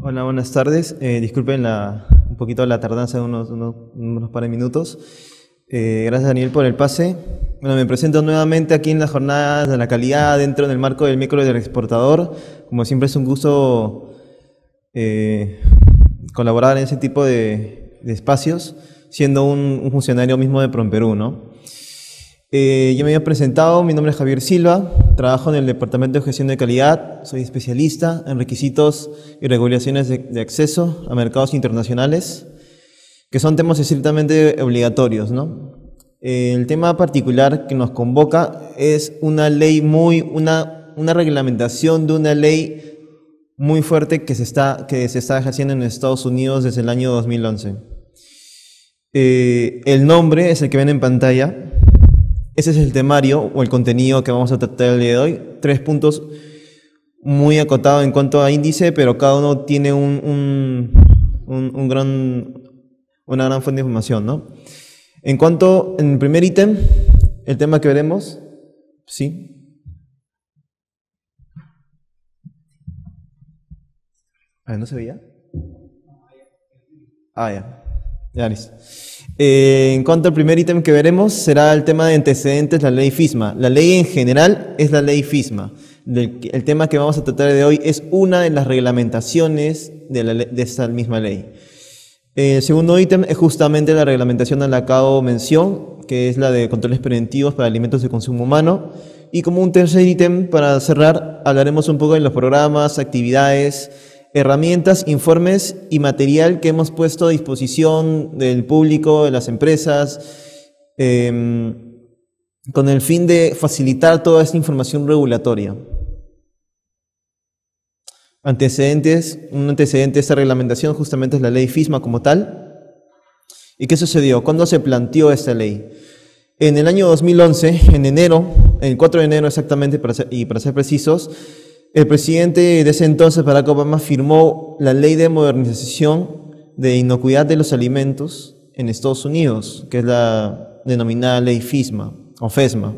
Hola, buenas tardes. Eh, disculpen la, un poquito la tardanza de unos, unos, unos par de minutos. Eh, gracias Daniel por el pase. Bueno, me presento nuevamente aquí en las jornadas de la calidad dentro del marco del micro del exportador. Como siempre es un gusto eh, colaborar en ese tipo de, de espacios, siendo un, un, funcionario mismo de Promperú, ¿no? Eh, yo me había presentado, mi nombre es Javier Silva, trabajo en el Departamento de Gestión de Calidad, soy especialista en requisitos y regulaciones de, de acceso a mercados internacionales, que son temas estrictamente obligatorios. ¿no? Eh, el tema particular que nos convoca es una ley muy, una, una reglamentación de una ley muy fuerte que se está, que se está ejerciendo en Estados Unidos desde el año 2011. Eh, el nombre es el que ven en pantalla. Ese es el temario o el contenido que vamos a tratar el día de hoy. Tres puntos muy acotados en cuanto a índice, pero cada uno tiene un, un, un, gran, una gran fuente de información. ¿no? En cuanto, en primer ítem, el tema que veremos, ¿sí? Ah, ¿no se veía? Ah, ya. Eh, en cuanto al primer ítem que veremos, será el tema de antecedentes, la ley FISMA. La ley en general es la ley FISMA. El, el tema que vamos a tratar de hoy es una de las reglamentaciones de, la, de esta misma ley. El segundo ítem es justamente la reglamentación a la que hago mención, que es la de controles preventivos para alimentos de consumo humano. Y como un tercer ítem, para cerrar, hablaremos un poco de los programas, actividades, herramientas, informes y material que hemos puesto a disposición del público, de las empresas, eh, con el fin de facilitar toda esta información regulatoria. Antecedentes, un antecedente de esta reglamentación justamente es la ley FISMA como tal. ¿Y qué sucedió? ¿Cuándo se planteó esta ley? En el año 2011, en enero, el 4 de enero exactamente, y para ser precisos, el presidente de ese entonces, Barack Obama, firmó la ley de modernización de inocuidad de los alimentos en Estados Unidos, que es la denominada ley FISMA o FESMA.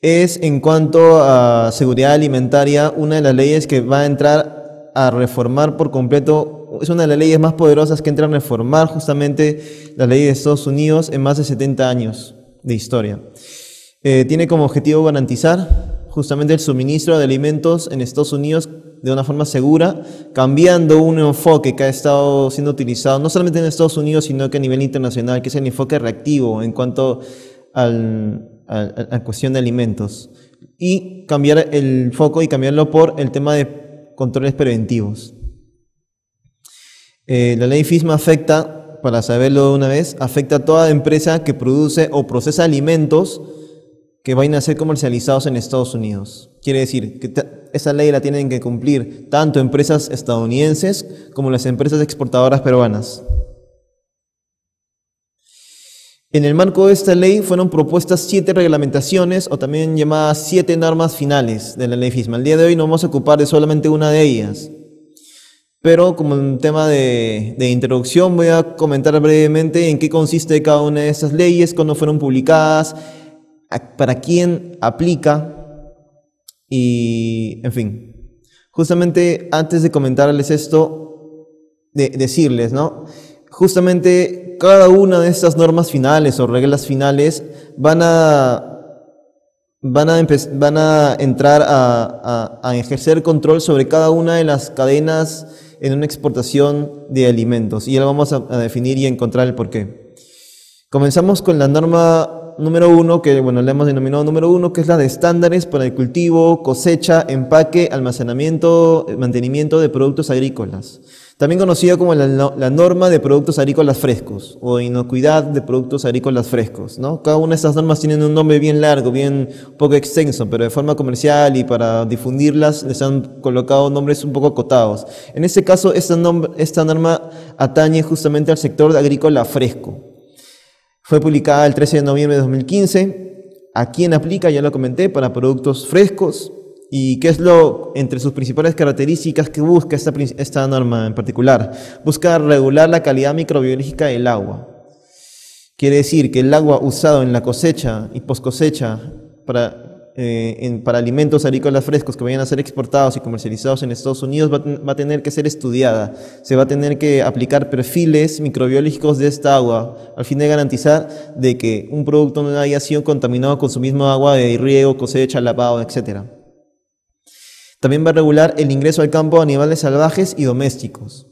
Es en cuanto a seguridad alimentaria una de las leyes que va a entrar a reformar por completo, es una de las leyes más poderosas que entran a reformar justamente la ley de Estados Unidos en más de 70 años de historia. Eh, tiene como objetivo garantizar justamente el suministro de alimentos en Estados Unidos de una forma segura, cambiando un enfoque que ha estado siendo utilizado no solamente en Estados Unidos, sino que a nivel internacional, que es el enfoque reactivo en cuanto al, a, a, cuestión de alimentos. Y cambiar el foco y cambiarlo por el tema de controles preventivos. Eh, la ley FISMA afecta, para saberlo de una vez, afecta a toda empresa que produce o procesa alimentos que vayan a ser comercializados en Estados Unidos. Quiere decir que esa ley la tienen que cumplir tanto empresas estadounidenses como las empresas exportadoras peruanas. En el marco de esta ley fueron propuestas siete reglamentaciones o también llamadas siete normas finales de la ley FISMA. El día de hoy nos vamos a ocupar de solamente una de ellas. Pero como un tema de, de, introducción voy a comentar brevemente en qué consiste cada una de estas leyes, cuándo fueron publicadas, para quién aplica y, en fin. Justamente antes de comentarles esto, de decirles, ¿no? Justamente cada una de estas normas finales o reglas finales van a, van a, van a entrar a, ejercer control sobre cada una de las cadenas en una exportación de alimentos. Y ahora vamos a, a, definir y encontrar el porqué. Comenzamos con la norma número uno, que bueno, le hemos denominado número uno, que es la de estándares para el cultivo, cosecha, empaque, almacenamiento, mantenimiento de productos agrícolas. También conocida como la, la, norma de productos agrícolas frescos o inocuidad de productos agrícolas frescos. ¿no? Cada una de estas normas tienen un nombre bien largo, bien poco extenso, pero de forma comercial y para difundirlas les han colocado nombres un poco acotados. En este caso, esta, esta norma atañe justamente al sector agrícola fresco. Fue publicada el 13 de noviembre de 2015. ¿A quién aplica? Ya lo comenté, para productos frescos. ¿Y qué es lo, entre sus principales características que busca esta, norma en particular? Busca regular la calidad microbiológica del agua. Quiere decir que el agua usado en la cosecha y post cosecha para eh, para alimentos agrícolas frescos que vayan a ser exportados y comercializados en Estados Unidos va, a tener que ser estudiada. Se va a tener que aplicar perfiles microbiológicos de esta agua, al fin de garantizar de que un producto no haya sido contaminado con su misma agua de riego, cosecha, lavado, etc. También va a regular el ingreso al campo de animales salvajes y domésticos.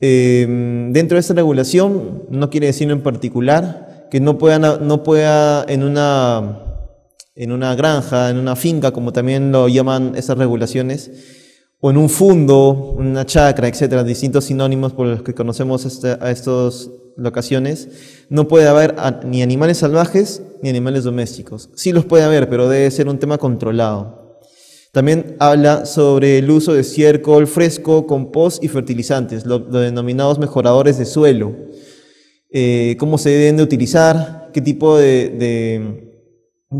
Eh, dentro de esta regulación, no quiere decir en particular que no pueda, no pueda en una en una granja, en una finca, como también lo llaman esas regulaciones, o en un fundo, una chacra, etcétera, distintos sinónimos por los que conocemos este, a estas locaciones, no puede haber ni animales salvajes ni animales domésticos. Sí los puede haber, pero debe ser un tema controlado. También habla sobre el uso de estiércol fresco, compost y fertilizantes, los denominados mejoradores de suelo. Eh, cómo se deben de utilizar, qué tipo de de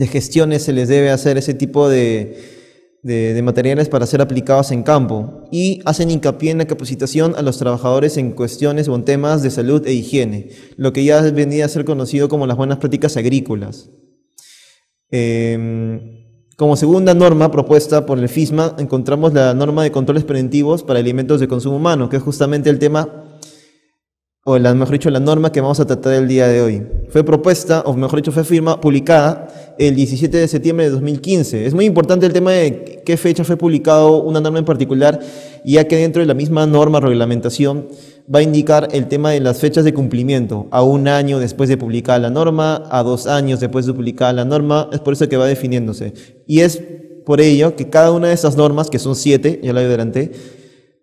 gestiones se les debe hacer ese tipo de, de, materiales para ser aplicados en campo y hacen hincapié en la capacitación a los trabajadores en cuestiones o en temas de salud e higiene, lo que ya venía a ser conocido como las buenas prácticas agrícolas. Em, como segunda norma propuesta por el FISMA encontramos la norma de controles preventivos para alimentos de consumo humano, que es justamente el tema o la, mejor dicho, la norma que vamos a tratar el día de hoy. Fue propuesta, o mejor dicho, fue firma, publicada el 17 de septiembre de 2015. Es muy importante el tema de qué fecha fue publicado una norma en particular, ya que dentro de la misma norma, reglamentación, va a indicar el tema de las fechas de cumplimiento, a un año después de publicar la norma, a dos años después de publicar la norma, es por eso que va definiéndose. Y es por ello que cada una de esas normas, que son siete, ya lo adelanté,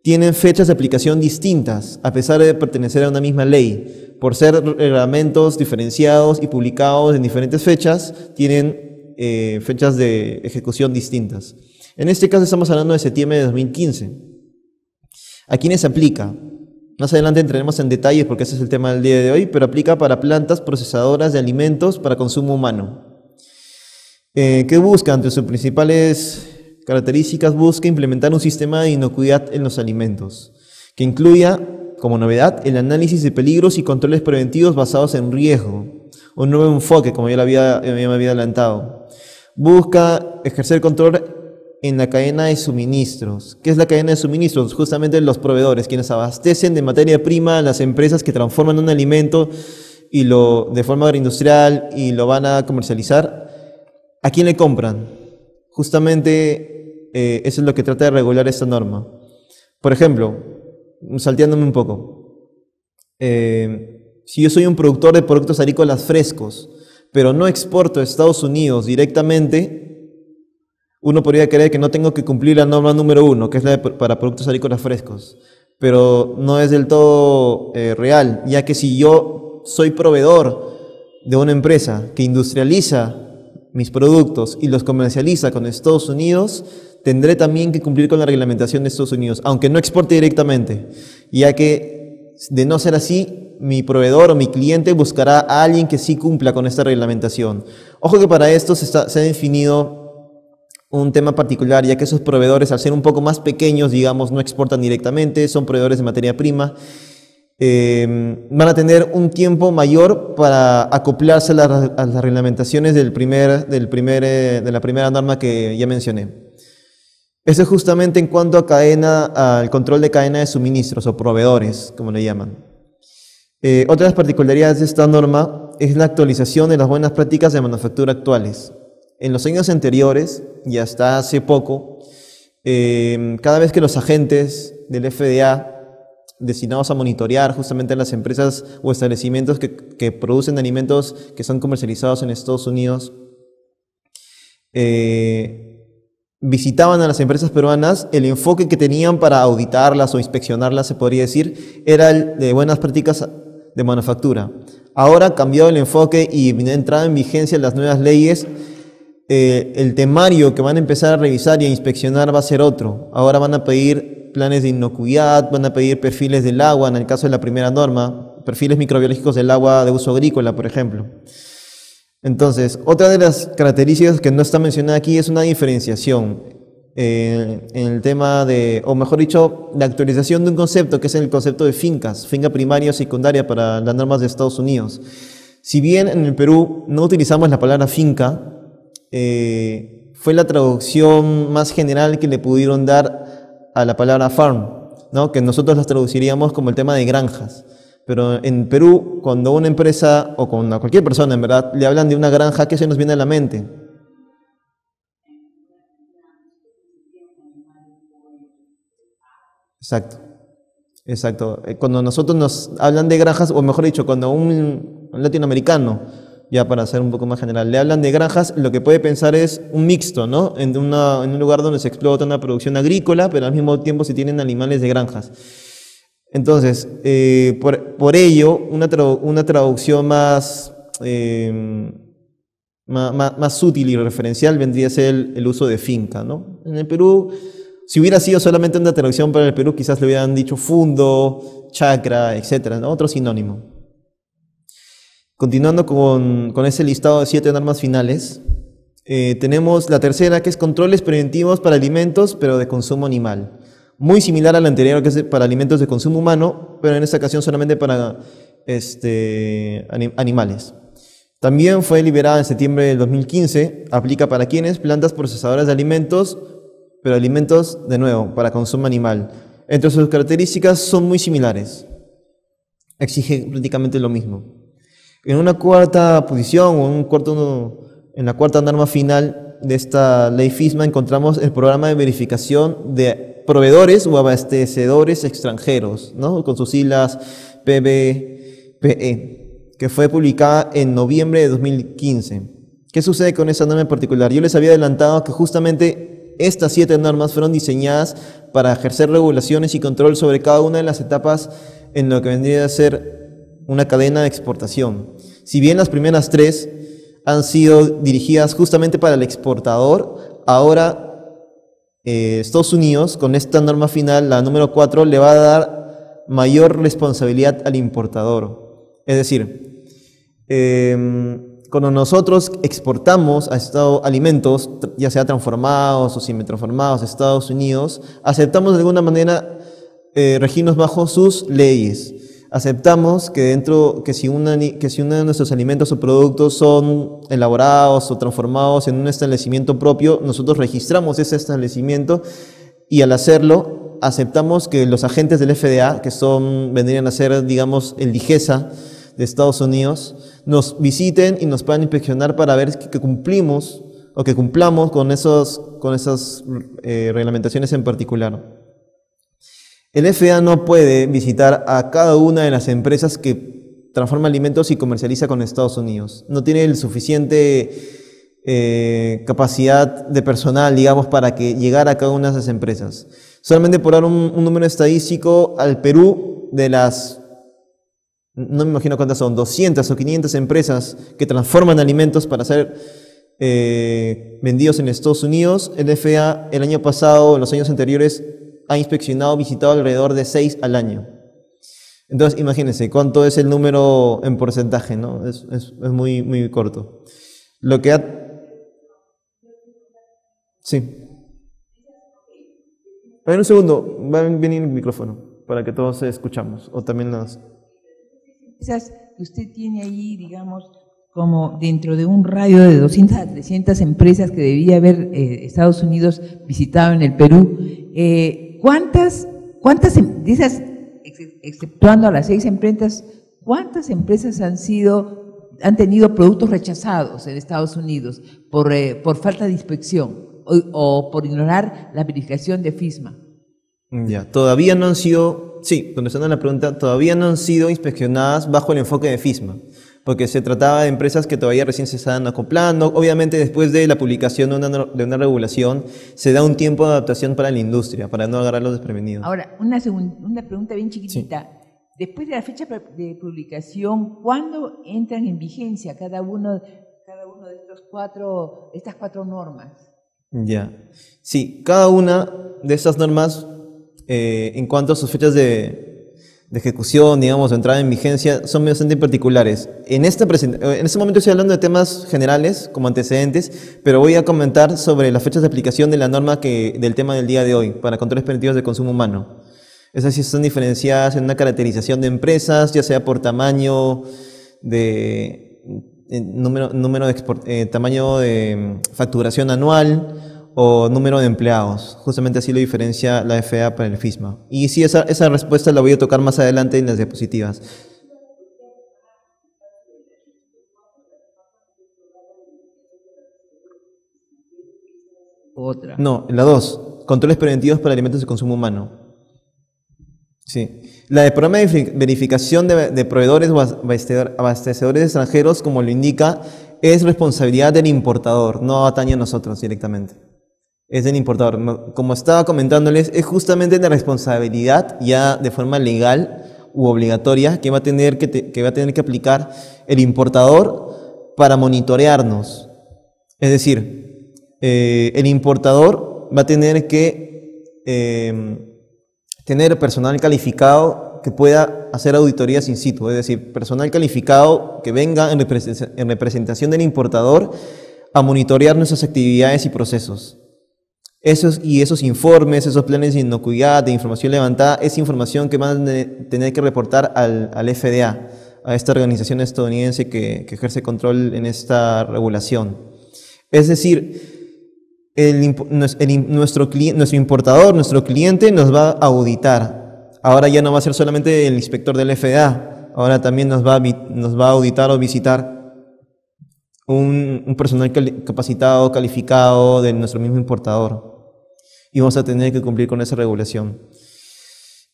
tienen fechas de aplicación distintas, a pesar de pertenecer a una misma ley. Por ser reglamentos diferenciados y publicados en diferentes fechas, tienen eh, fechas de ejecución distintas. En este caso estamos hablando de septiembre de 2015. ¿A quiénes aplica? Más adelante entraremos en detalles porque ese es el tema del día de hoy, pero aplica para plantas procesadoras de alimentos para consumo humano. Eh, ¿Qué busca? Entre sus principales características busca implementar un sistema de inocuidad en los alimentos, que incluya, como novedad, el análisis de peligros y controles preventivos basados en riesgo, un nuevo enfoque, como ya, lo había, me había adelantado. Busca ejercer control en la cadena de suministros. ¿Qué es la cadena de suministros? Justamente los proveedores, quienes abastecen de materia prima a las empresas que transforman un alimento y lo de forma agroindustrial y lo van a comercializar. ¿A quién le compran? Justamente eh, eso es lo que trata de regular esta norma. Por ejemplo, salteándome un poco, eh, si yo soy un productor de productos agrícolas frescos, pero no exporto a Estados Unidos directamente, uno podría creer que no tengo que cumplir la norma número uno, que es la para productos agrícolas frescos, pero no es del todo eh, real, ya que si yo soy proveedor de una empresa que industrializa mis productos y los comercializa con Estados Unidos, tendré también que cumplir con la reglamentación de Estados Unidos, aunque no exporte directamente, ya que de no ser así, mi proveedor o mi cliente buscará a alguien que sí cumpla con esta reglamentación. Ojo que para esto se, ha definido un tema particular, ya que esos proveedores, al ser un poco más pequeños, digamos, no exportan directamente, son proveedores de materia prima, eh, van a tener un tiempo mayor para acoplarse a, las reglamentaciones del primer, del primer, eh, de la primera norma que ya mencioné. Eso es justamente en cuanto a cadena, al control de cadena de suministros o proveedores, como le llaman. Eh, otras particularidades de esta norma es la actualización de las buenas prácticas de manufactura actuales. En los años anteriores, y hasta hace poco, eh, cada vez que los agentes del FDA destinados a monitorear justamente las empresas o establecimientos que, que producen alimentos que son comercializados en Estados Unidos, eh, visitaban a las empresas peruanas, el enfoque que tenían para auditarlas o inspeccionarlas, se podría decir, era el de buenas prácticas de manufactura. Ahora cambiado el enfoque y entrada en vigencia las nuevas leyes, eh, el temario que van a empezar a revisar y a inspeccionar va a ser otro. Ahora van a pedir planes de inocuidad, van a pedir perfiles del agua, en el caso de la primera norma, perfiles microbiológicos del agua de uso agrícola, por ejemplo. Entonces, otra de las características que no está mencionada aquí es una diferenciación eh, en el tema de, o mejor dicho, la actualización de un concepto que es el concepto de fincas, finca primaria o secundaria para las normas de Estados Unidos. Si bien en el Perú no utilizamos la palabra finca, eh, fue la traducción más general que le pudieron dar a la palabra farm, ¿no? que nosotros las traduciríamos como el tema de granjas. Pero en Perú, cuando una empresa o con cualquier persona, en verdad, le hablan de una granja, ¿qué se nos viene a la mente? Exacto. Exacto. Eh, cuando nosotros nos hablan de granjas, o mejor dicho, cuando un latinoamericano, ya para ser un poco más general, le hablan de granjas, lo que puede pensar es un mixto, ¿no? En, en un lugar donde se explota una producción agrícola, pero al mismo tiempo se tienen animales de granjas. Entonces, eh, por, ello, una, traducción más, eh, más, útil y referencial vendría a ser el, uso de finca. En el Perú si hubiera sido solamente una traducción para el Perú, quizás le hubieran dicho fundo, chakra, etc. Otro sinónimo. Continuando con, ese listado de siete normas finales, eh, tenemos la tercera que es controles preventivos para alimentos, pero de consumo animal. Muy similar a la anterior que es para alimentos de consumo humano, pero en esta ocasión solamente para este, animales. También fue liberada en septiembre del 2015, aplica para quienes, plantas procesadoras de alimentos, pero alimentos, de nuevo, para consumo animal. Entre sus características son muy similares. Exige prácticamente lo mismo. En una cuarta posición, o un cuarto, en la cuarta norma final de esta ley FISMA, encontramos el programa de verificación de proveedores o abastecedores extranjeros, ¿no? con sus siglas PBPE, que fue publicada en noviembre de 2015. ¿Qué sucede con esa norma en particular? Yo les había adelantado que justamente estas siete normas fueron diseñadas para ejercer regulaciones y control sobre cada una de las etapas en lo que vendría a ser una cadena de exportación. Si bien las primeras tres han sido dirigidas justamente para el exportador, ahora eh, Estados Unidos, con esta norma final, la número cuatro, le va a dar mayor responsabilidad al importador. Es decir, eh, cuando nosotros exportamos a Estados alimentos, ya sea transformados o semi-transformados a Estados Unidos, aceptamos de alguna manera eh, regirnos bajo sus leyes. Aceptamos que dentro que si, una, que si uno de nuestros alimentos o productos son elaborados o transformados en un establecimiento propio, nosotros registramos ese establecimiento y al hacerlo aceptamos que los agentes del FDA, que son vendrían a ser, digamos, el DIGESA, de Estados Unidos nos visiten y nos puedan inspeccionar para ver que, cumplimos o que cumplamos con, esos, con esas eh, reglamentaciones en particular. El FA no puede visitar a cada una de las empresas que transforma alimentos y comercializa con Estados Unidos. No tiene el suficiente eh, capacidad de personal, digamos, para que llegara a cada una de esas empresas. Solamente por dar un número estadístico, al Perú, de las no me imagino cuántas son, 200 o 500 empresas que transforman alimentos para ser eh, vendidos en Estados Unidos. El FA el año pasado, en los años anteriores, ha inspeccionado, visitado alrededor de 6 al año. Entonces, imagínense cuánto es el número en porcentaje, ¿no? Es, es, muy, muy corto. Lo que ha... Sí. A ver, un segundo, va a venir el micrófono para que todos escuchamos, o también las que usted tiene ahí, digamos, como dentro de un radio de 200 a 300 empresas que debía haber eh, Estados Unidos visitado en el Perú, eh, ¿cuántas, cuántas em, esas, exceptuando a las seis empresas, cuántas empresas han sido, han tenido productos rechazados en Estados Unidos por, eh, por falta de inspección o, o por ignorar la verificación de FISMA? Ya, todavía no han sido sí, contestando la pregunta, todavía no han sido inspeccionadas bajo el enfoque de FISMA, porque se trataba de empresas que todavía recién se estaban acoplando. Obviamente, después de la publicación de una, regulación, se da un tiempo de adaptación para la industria, para no agarrar los desprevenidos. Ahora, una, una pregunta bien chiquitita. Después de la fecha de publicación, ¿cuándo entran en vigencia cada uno, cada uno de estos cuatro, estas cuatro normas? Ya. Sí, cada una de estas normas eh, en cuanto a sus fechas de, ejecución, digamos, o entrada en vigencia, son bastante particulares. En, esta en este momento estoy hablando de temas generales, como antecedentes, pero voy a comentar sobre las fechas de aplicación de la norma que, del tema del día de hoy, para controles preventivos de consumo humano. Esas sí están diferenciadas en una caracterización de empresas, ya sea por tamaño, de número, número de eh, tamaño de mm, facturación anual o número de empleados. Justamente así lo diferencia la FA para el FISMA. Y sí, esa, esa respuesta la voy a tocar más adelante en las diapositivas. Otra. No, la dos. Controles preventivos para alimentos de consumo humano. Sí. La de programa de verificación de, proveedores o abastecedores extranjeros, como lo indica, es responsabilidad del importador, no atañe a nosotros directamente. Es del importador. Como estaba comentándoles, es justamente la responsabilidad ya de forma legal u obligatoria que va a tener que, va a tener que aplicar el importador para monitorearnos. Es decir, eh, el importador va a tener que eh, tener personal calificado que pueda hacer auditorías in situ, es decir, personal calificado que venga en, representación del importador a monitorear nuestras actividades y procesos. Esos, y esos informes, esos planes de inocuidad, de información levantada, es información que van a tener que reportar al, FDA, a esta organización estadounidense que, que ejerce control en esta regulación. Es decir, nuestro, nuestro importador, nuestro cliente nos va a auditar. Ahora ya no va a ser solamente el inspector del FDA, ahora también nos va a, nos va a auditar o visitar un, un personal capacitado, calificado de nuestro mismo importador. Y vamos a tener que cumplir con esa regulación.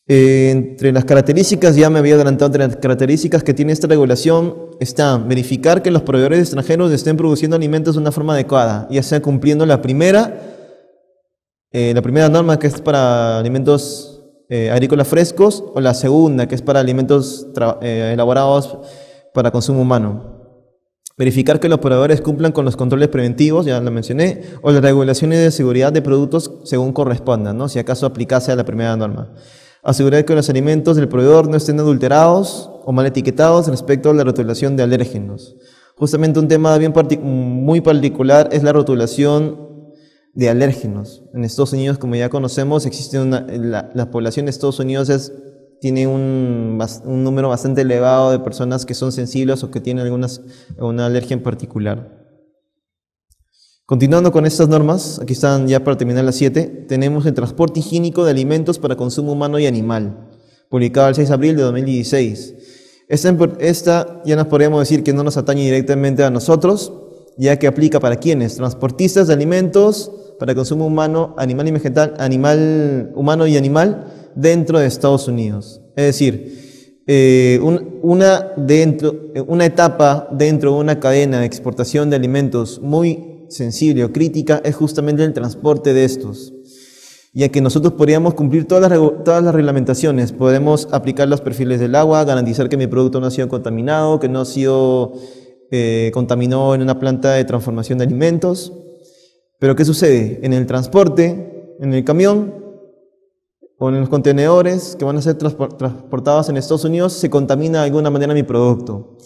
Eh, entre las características, ya me había adelantado, entre las características que tiene esta regulación está verificar que los proveedores extranjeros estén produciendo alimentos de una forma adecuada, ya sea cumpliendo la primera, eh, la primera norma que es para alimentos eh, agrícolas frescos o la segunda que es para alimentos elaborados para consumo humano. Verificar que los proveedores cumplan con los controles preventivos, ya lo mencioné, o las regulaciones de seguridad de productos según correspondan, ¿no? si acaso aplicase a la primera norma asegurar que los alimentos del proveedor no estén adulterados o mal etiquetados respecto a la rotulación de alérgenos. Justamente un tema bien muy particular es la rotulación de alérgenos. En Estados Unidos, como ya conocemos, existe una, la, población de Estados Unidos tiene un, un, número bastante elevado de personas que son sensibles o que tienen algunas, una alergia en particular. Continuando con estas normas, aquí están ya para terminar las siete, tenemos el transporte higiénico de alimentos para consumo humano y animal, publicado el 6 de abril de 2016. Esta, esta ya nos podríamos decir que no nos atañe directamente a nosotros, ya que aplica para quienes, transportistas de alimentos para consumo humano, animal y vegetal, animal humano y animal dentro de Estados Unidos. Es decir, eh, una, dentro, una etapa dentro de una cadena de exportación de alimentos muy sensible o crítica es justamente el transporte de estos. Ya que nosotros podríamos cumplir todas las, todas las reglamentaciones, podemos aplicar los perfiles del agua, garantizar que mi producto no ha sido contaminado, que no ha sido eh, contaminado en una planta de transformación de alimentos. Pero ¿qué sucede? En el transporte, en el camión o en los contenedores que van a ser transportados en Estados Unidos, se contamina de alguna manera mi producto.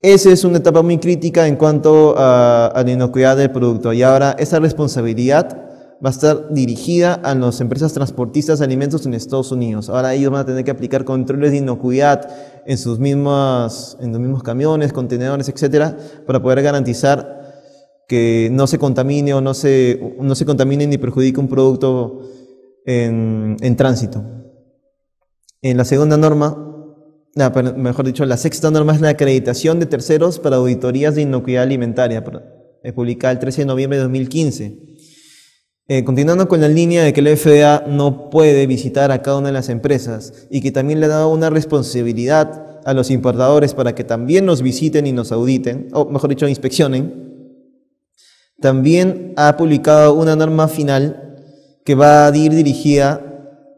Esa es una etapa muy crítica en cuanto a, la inocuidad del producto. Y ahora esa responsabilidad va a estar dirigida a las empresas transportistas de alimentos en Estados Unidos. Ahora ellos van a tener que aplicar controles de inocuidad en sus mismos, en los mismos camiones, contenedores, etcétera, para poder garantizar que no se contamine o no se, no se contamine ni perjudique un producto en, en tránsito. En la segunda norma mejor dicho, la sexta norma es la acreditación de terceros para auditorías de inocuidad alimentaria, es publicada el 13 de noviembre de 2015. Eh, continuando con la línea de que la FDA no puede visitar a cada una de las empresas y que también le ha dado una responsabilidad a los importadores para que también nos visiten y nos auditen, o mejor dicho, inspeccionen, también ha publicado una norma final que va a ir dirigida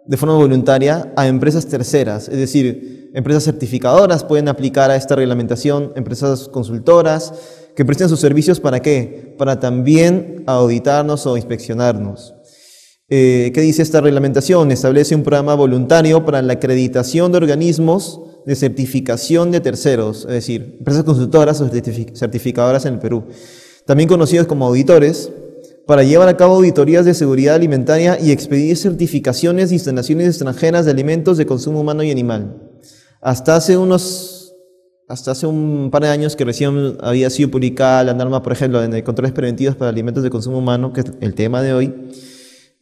de forma voluntaria a empresas terceras, es decir, empresas certificadoras pueden aplicar a esta reglamentación, empresas consultoras que presten sus servicios para qué? Para también auditarnos o inspeccionarnos. Eh, ¿Qué dice esta reglamentación? Establece un programa voluntario para la acreditación de organismos de certificación de terceros, es decir, empresas consultoras o certificadoras en el Perú, también conocidos como auditores, para llevar a cabo auditorías de seguridad alimentaria y expedir certificaciones de instalaciones extranjeras de alimentos de consumo humano y animal. Hasta hace unos, hasta hace un par de años que recién había sido publicada la norma, por ejemplo, de controles preventivos para alimentos de consumo humano, que es el tema de hoy,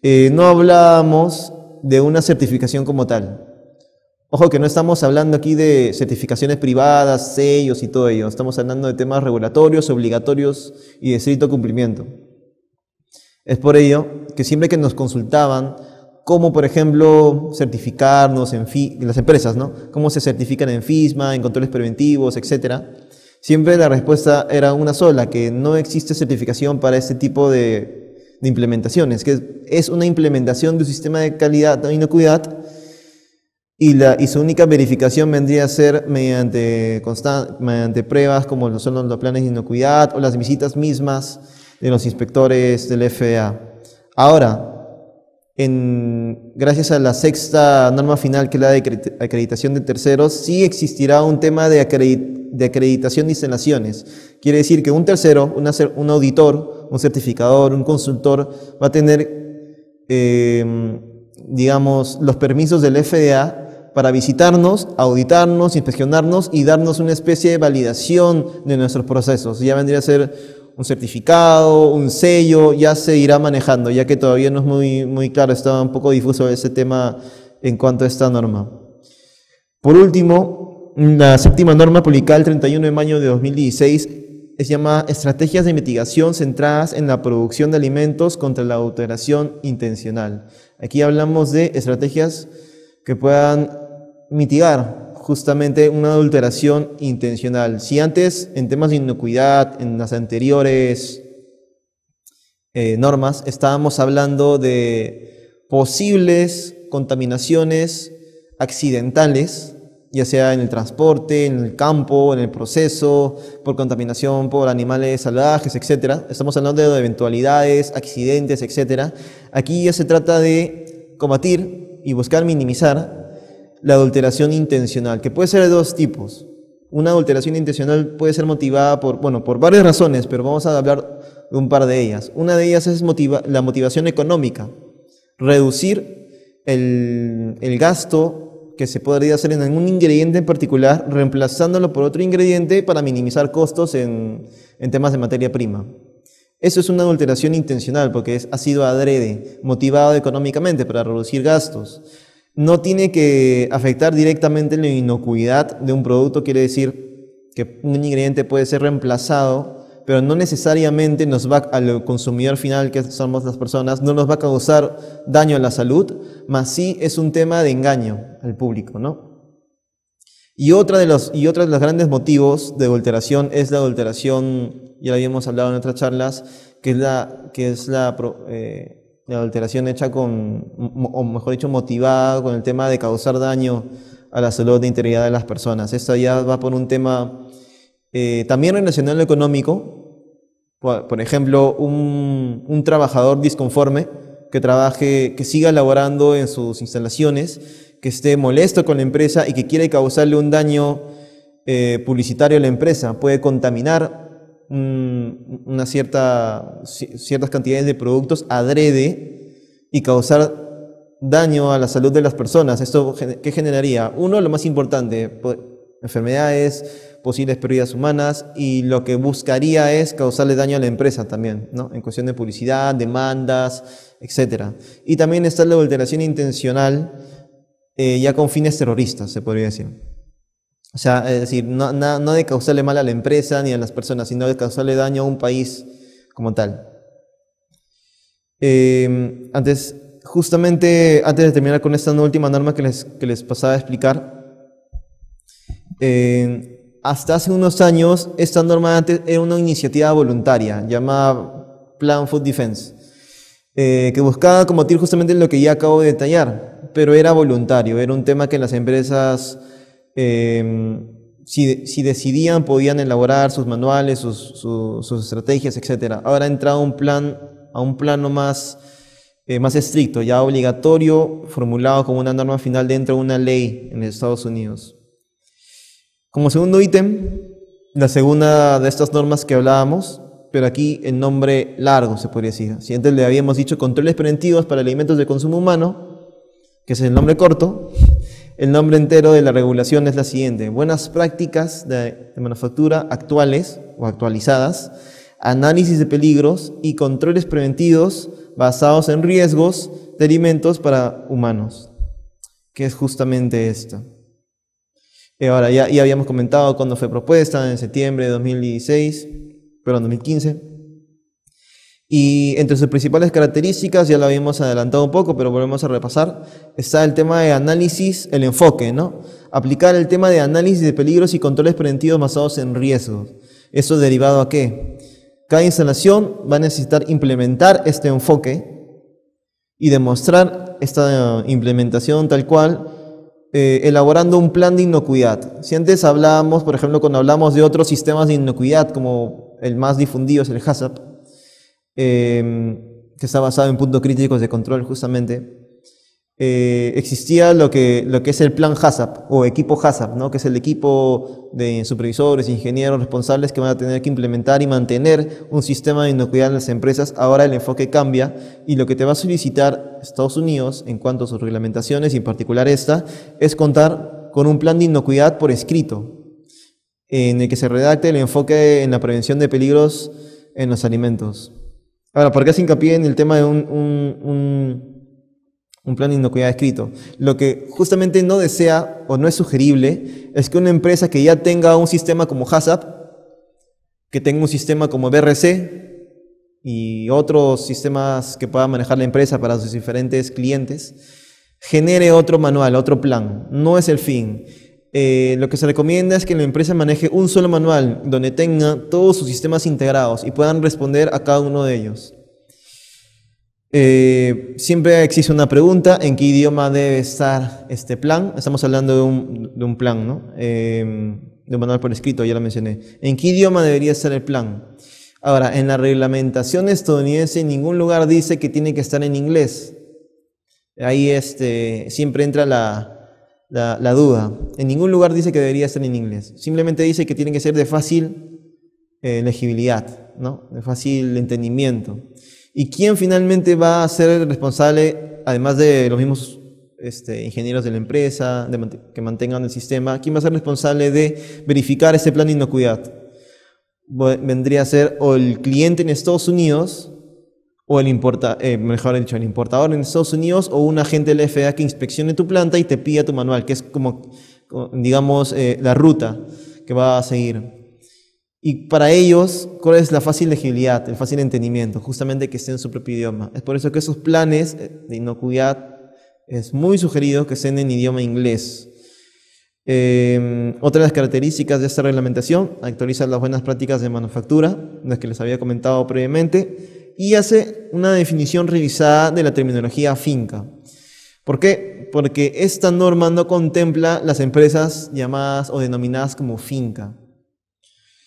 eh, no hablábamos de una certificación como tal. Ojo que no estamos hablando aquí de certificaciones privadas, sellos y todo ello. Estamos hablando de temas regulatorios, obligatorios y de estricto cumplimiento. Es por ello que siempre que nos consultaban cómo, por ejemplo, certificarnos en, las empresas, ¿no? Cómo se certifican en FISMA, en controles preventivos, etcétera. Siempre la respuesta era una sola, que no existe certificación para este tipo de, implementaciones, que es una implementación de un sistema de calidad de inocuidad y, la, y su única verificación vendría a ser mediante, mediante pruebas como son los planes de inocuidad o las visitas mismas de los inspectores del FDA. Ahora, en, gracias a la sexta norma final, que es la de acreditación de terceros, sí existirá un tema de, acreditación de instalaciones. Quiere decir que un tercero, un auditor, un certificador, un consultor, va a tener, em, digamos, los permisos del FDA para visitarnos, auditarnos, inspeccionarnos y darnos una especie de validación de nuestros procesos. Ya vendría a ser un certificado, un sello, ya se irá manejando, ya que todavía no es muy, muy claro, estaba un poco difuso ese tema en cuanto a esta norma. Por último, la séptima norma publicada el 31 de mayo de 2016 es llamada Estrategias de mitigación centradas en la producción de alimentos contra la adulteración intencional. Aquí hablamos de estrategias que puedan mitigar justamente una adulteración intencional. Si antes en temas de inocuidad, en las anteriores eh, normas, estábamos hablando de posibles contaminaciones accidentales, ya sea en el transporte, en el campo, en el proceso, por contaminación por animales salvajes, etc. Estamos hablando de eventualidades, accidentes, etc. Aquí ya se trata de combatir y buscar minimizar la adulteración intencional, que puede ser de dos tipos. Una adulteración intencional puede ser motivada por, bueno, por varias razones, pero vamos a hablar de un par de ellas. Una de ellas es la motivación económica, reducir el, el gasto que se podría hacer en algún ingrediente en particular, reemplazándolo por otro ingrediente para minimizar costos en, en temas de materia prima. Eso es una adulteración intencional porque es, ha sido adrede, motivado económicamente para reducir gastos no tiene que afectar directamente la inocuidad de un producto, quiere decir que un ingrediente puede ser reemplazado, pero no necesariamente nos va al consumidor final, que somos las personas, no nos va a causar daño a la salud, más sí es un tema de engaño al público, ¿no? Y otra de los, y de los grandes motivos de adulteración es la adulteración, ya lo habíamos hablado en otras charlas, que es la, que es la eh, la alteración hecha con, o mejor dicho, motivada con el tema de causar daño a la salud e integridad de las personas. Esto ya va por un tema eh, también relacionado a económico. Por, ejemplo, un, un, trabajador disconforme que trabaje, que siga laborando en sus instalaciones, que esté molesto con la empresa y que quiere causarle un daño eh, publicitario a la empresa, puede contaminar una cierta, ciertas cantidades de productos adrede y causar daño a la salud de las personas. ¿Esto qué generaría? Uno, lo más importante, enfermedades, posibles pérdidas humanas y lo que buscaría es causarle daño a la empresa también, ¿no? en cuestión de publicidad, demandas, etc. Y también está la alteración intencional eh, ya con fines terroristas, se podría decir. O sea, es decir, no, de causarle mal a la empresa ni a las personas, sino de causarle daño a un país como tal. Em, antes, justamente antes de terminar con esta última norma que les, que les pasaba a explicar, em, hasta hace unos años esta norma antes era una iniciativa voluntaria llamada Plan Food Defense, eh, que buscaba combatir justamente lo que ya acabo de detallar, pero era voluntario, era un tema que las empresas Em, si, decidían, podían elaborar sus manuales, sus, estrategias, etc. Ahora ha entrado un plan, a un plano más, eh, más estricto, ya obligatorio, formulado como una norma final dentro de una ley en Estados Unidos. Como segundo ítem, la segunda de estas normas que hablábamos, pero aquí el nombre largo se podría decir. Si antes le habíamos dicho controles preventivos para alimentos de consumo humano, que es el nombre corto, El nombre entero de la regulación es la siguiente. Buenas prácticas de, manufactura actuales o actualizadas, análisis de peligros y controles preventivos basados en riesgos de alimentos para humanos, que es justamente esto. Y ahora, ya, ya habíamos comentado cuando fue propuesta, en septiembre de 2016, perdón, 2015. Y entre sus principales características, ya lo habíamos adelantado un poco, pero volvemos a repasar, está el tema de análisis, el enfoque, ¿no? Aplicar el tema de análisis de peligros y controles preventivos basados en riesgos. ¿Eso derivado a qué? Cada instalación va a necesitar implementar este enfoque y demostrar esta implementación tal cual, eh, elaborando un plan de inocuidad. Si antes hablábamos, por ejemplo, cuando hablamos de otros sistemas de inocuidad, como el más difundido es el HACCP, Em, que está basado en puntos críticos de control justamente, eh, existía lo que, lo que es el plan HACCP o equipo HACCP, ¿no? que es el equipo de supervisores, ingenieros responsables que van a tener que implementar y mantener un sistema de inocuidad en las empresas. Ahora el enfoque cambia y lo que te va a solicitar Estados Unidos en cuanto a sus reglamentaciones y en particular esta es contar con un plan de inocuidad por escrito en el que se redacte el enfoque en la prevención de peligros en los alimentos. Ahora, ¿por qué hace hincapié en el tema de un, un, plan de inocuidad escrito? Lo que justamente no desea o no es sugerible es que una empresa que ya tenga un sistema como HACCP, que tenga un sistema como BRC y otros sistemas que pueda manejar la empresa para sus diferentes clientes, genere otro manual, otro plan. No es el fin. Eh, lo que se recomienda es que la empresa maneje un solo manual donde tenga todos sus sistemas integrados y puedan responder a cada uno de ellos. Eh, siempre existe una pregunta, ¿en qué idioma debe estar este plan? Estamos hablando de un, plan, ¿no? Em, de un manual por escrito, ya lo mencioné. ¿En qué idioma debería estar el plan? Ahora, en la reglamentación estadounidense en ningún lugar dice que tiene que estar en inglés. Ahí este, siempre entra la, la, duda. En ningún lugar dice que debería estar en inglés. Simplemente dice que tiene que ser de fácil eh, legibilidad, ¿no? de fácil entendimiento. ¿Y quién finalmente va a ser responsable, además de los mismos este, ingenieros de la empresa, que mantengan el sistema, quién va a ser responsable de verificar ese plan de inocuidad? Vendría a ser el cliente en Estados Unidos, o el, importa, eh, mejor dicho, el importador en Estados Unidos o un agente de la FDA que inspeccione tu planta y te pida tu manual, que es como, digamos, eh, la ruta que va a seguir. Y para ellos, ¿cuál es la fácil legibilidad, el fácil entendimiento? Justamente que esté en su propio idioma. Es por eso que esos planes eh, de inocuidad es muy sugerido que estén en idioma inglés. otra de las características de esta reglamentación, actualiza las buenas prácticas de manufactura, las que les había comentado previamente, y hace una definición revisada de la terminología finca. ¿Por qué? Porque esta norma no contempla las empresas llamadas o denominadas como finca.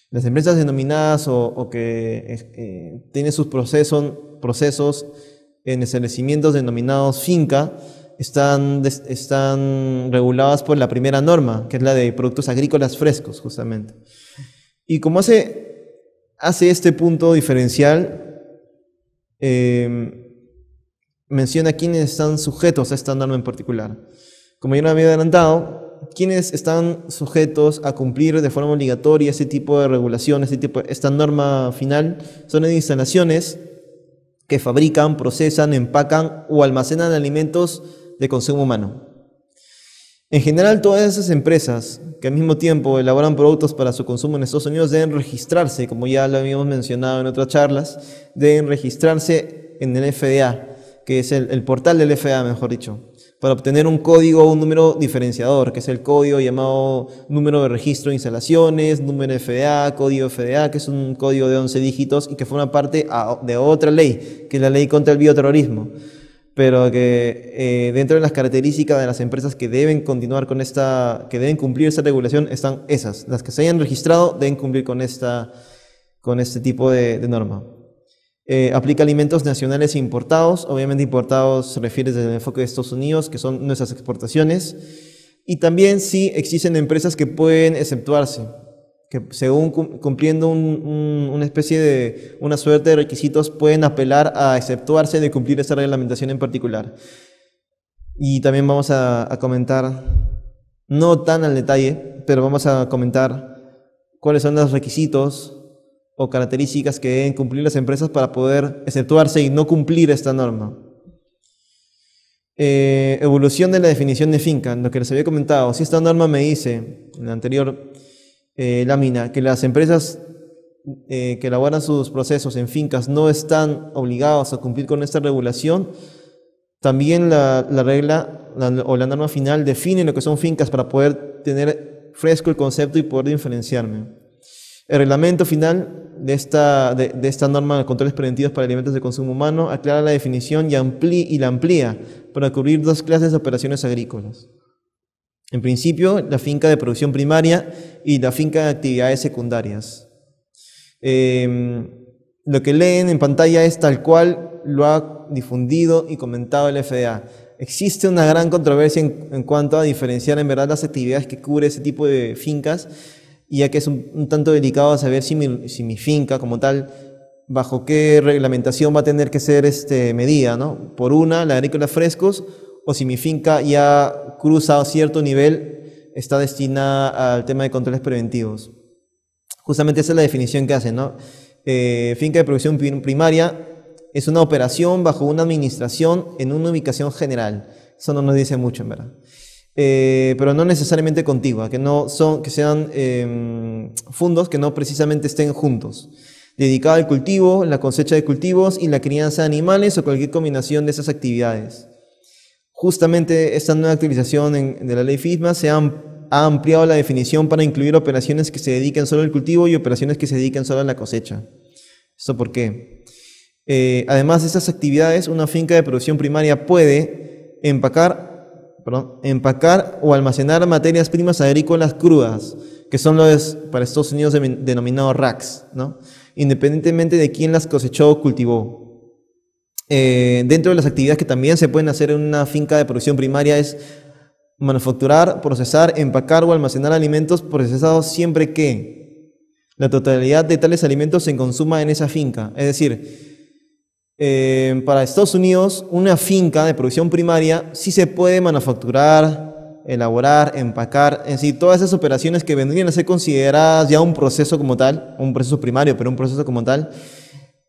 Las empresas denominadas o, que eh, tienen sus procesos, procesos en establecimientos denominados finca están, están reguladas por la primera norma, que es la de productos agrícolas frescos, justamente. Y como hace, hace este punto diferencial, Em, menciona quiénes están sujetos a esta norma en particular. Como ya no había adelantado, quiénes están sujetos a cumplir de forma obligatoria ese tipo de regulación, ese tipo, esta norma final, son las instalaciones que fabrican, procesan, empacan o almacenan alimentos de consumo humano. En general, todas esas empresas que al mismo tiempo elaboran productos para su consumo en Estados Unidos deben registrarse, como ya lo habíamos mencionado en otras charlas, deben registrarse en el FDA, que es el, portal del FDA, mejor dicho, para obtener un código o un número diferenciador, que es el código llamado número de registro de instalaciones, número FDA, código FDA, que es un código de 11 dígitos y que forma parte de otra ley, que es la ley contra el bioterrorismo pero que eh, dentro de las características de las empresas que deben continuar con esta, que deben cumplir esta regulación, están esas. Las que se hayan registrado deben cumplir con, esta, con este tipo de, norma. Eh, aplica alimentos nacionales e importados. Obviamente importados se refiere desde el enfoque de Estados Unidos, que son nuestras exportaciones. Y también sí existen empresas que pueden exceptuarse que según cumpliendo una especie de, una suerte de requisitos, pueden apelar a exceptuarse de cumplir esa reglamentación en particular. Y también vamos a, comentar no tan al detalle, pero vamos a comentar cuáles son los requisitos o características que deben cumplir las empresas para poder exceptuarse y no cumplir esta norma. Eh, evolución de la definición de finca, lo que les había comentado. Si esta norma me dice en la anterior eh, lámina que las empresas eh, que elaboran sus procesos en fincas no están obligados a cumplir con esta regulación, también la, regla o la norma final define lo que son fincas para poder tener fresco el concepto y poder diferenciarme. El reglamento final de esta, de, esta norma de controles preventivos para alimentos de consumo humano aclara la definición y, y la amplía para cubrir dos clases de operaciones agrícolas. En principio, la finca de producción primaria y la finca de actividades secundarias. Em, lo que leen en pantalla es tal cual lo ha difundido y comentado el FDA. Existe una gran controversia en, cuanto a diferenciar en verdad las actividades que cubre ese tipo de fincas ya que es un, tanto delicado saber si mi, si mi, finca como tal, bajo qué reglamentación va a tener que ser este, medida, ¿no? Por una, la agrícola frescos, o si mi finca ya cruza cierto nivel, está destinada al tema de controles preventivos. Justamente esa es la definición que hacen, ¿no? Eh, finca de producción primaria es una operación bajo una administración en una ubicación general. Eso no nos dice mucho, en verdad. Eh, pero no necesariamente contigua, que, no son, que sean em, fundos que no precisamente estén juntos. Dedicado al cultivo, la cosecha de cultivos y la crianza de animales o cualquier combinación de esas actividades. Justamente esta nueva actualización de la ley FISMA se ha, ampliado la definición para incluir operaciones que se dediquen solo al cultivo y operaciones que se dediquen solo a la cosecha. ¿Esto por qué? Eh, además de estas actividades, una finca de producción primaria puede empacar empacar o almacenar materias primas agrícolas crudas, que son los para Estados Unidos denominados RACs, ¿no? independientemente de quién las cosechó o cultivó. Eh, dentro de las actividades que también se pueden hacer en una finca de producción primaria es manufacturar, procesar, empacar o almacenar alimentos procesados siempre que la totalidad de tales alimentos se consuma en esa finca. Es decir, eh, para Estados Unidos, una finca de producción primaria sí se puede manufacturar, elaborar, empacar, en sí, todas esas operaciones que vendrían a ser consideradas ya un proceso como tal, un proceso primario, pero un proceso como tal,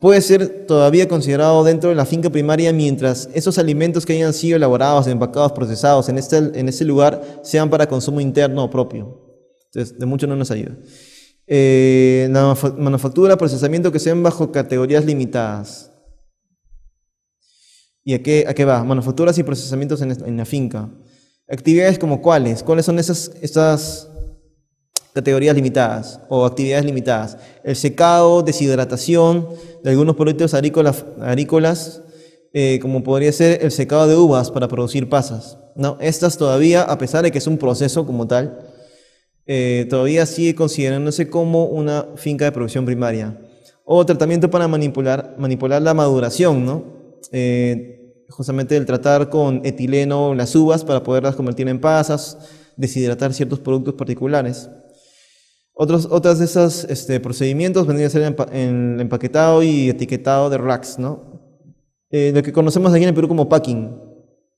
puede ser todavía considerado dentro de la finca primaria mientras esos alimentos que hayan sido elaborados, empacados, procesados en este, en este lugar sean para consumo interno o propio. Entonces, de mucho no nos ayuda. Eh, manufactura, procesamiento que sean bajo categorías limitadas. ¿Y a qué, a qué va? Manufacturas y procesamientos en, en, la finca. Actividades como cuáles? ¿Cuáles son esas, categorías limitadas o actividades limitadas? El secado, deshidratación de algunos productos agrícolas, agrícolas eh, como podría ser el secado de uvas para producir pasas. ¿no? Estas todavía, a pesar de que es un proceso como tal, eh, todavía sigue considerándose como una finca de producción primaria. O tratamiento para manipular, manipular la maduración, ¿no? Eh, justamente el tratar con etileno las uvas para poderlas convertir en pasas, deshidratar ciertos productos particulares. Otros otras de esos este, procedimientos vendrían a ser el empaquetado y etiquetado de racks, ¿no? Eh, lo que conocemos aquí en el Perú como packing,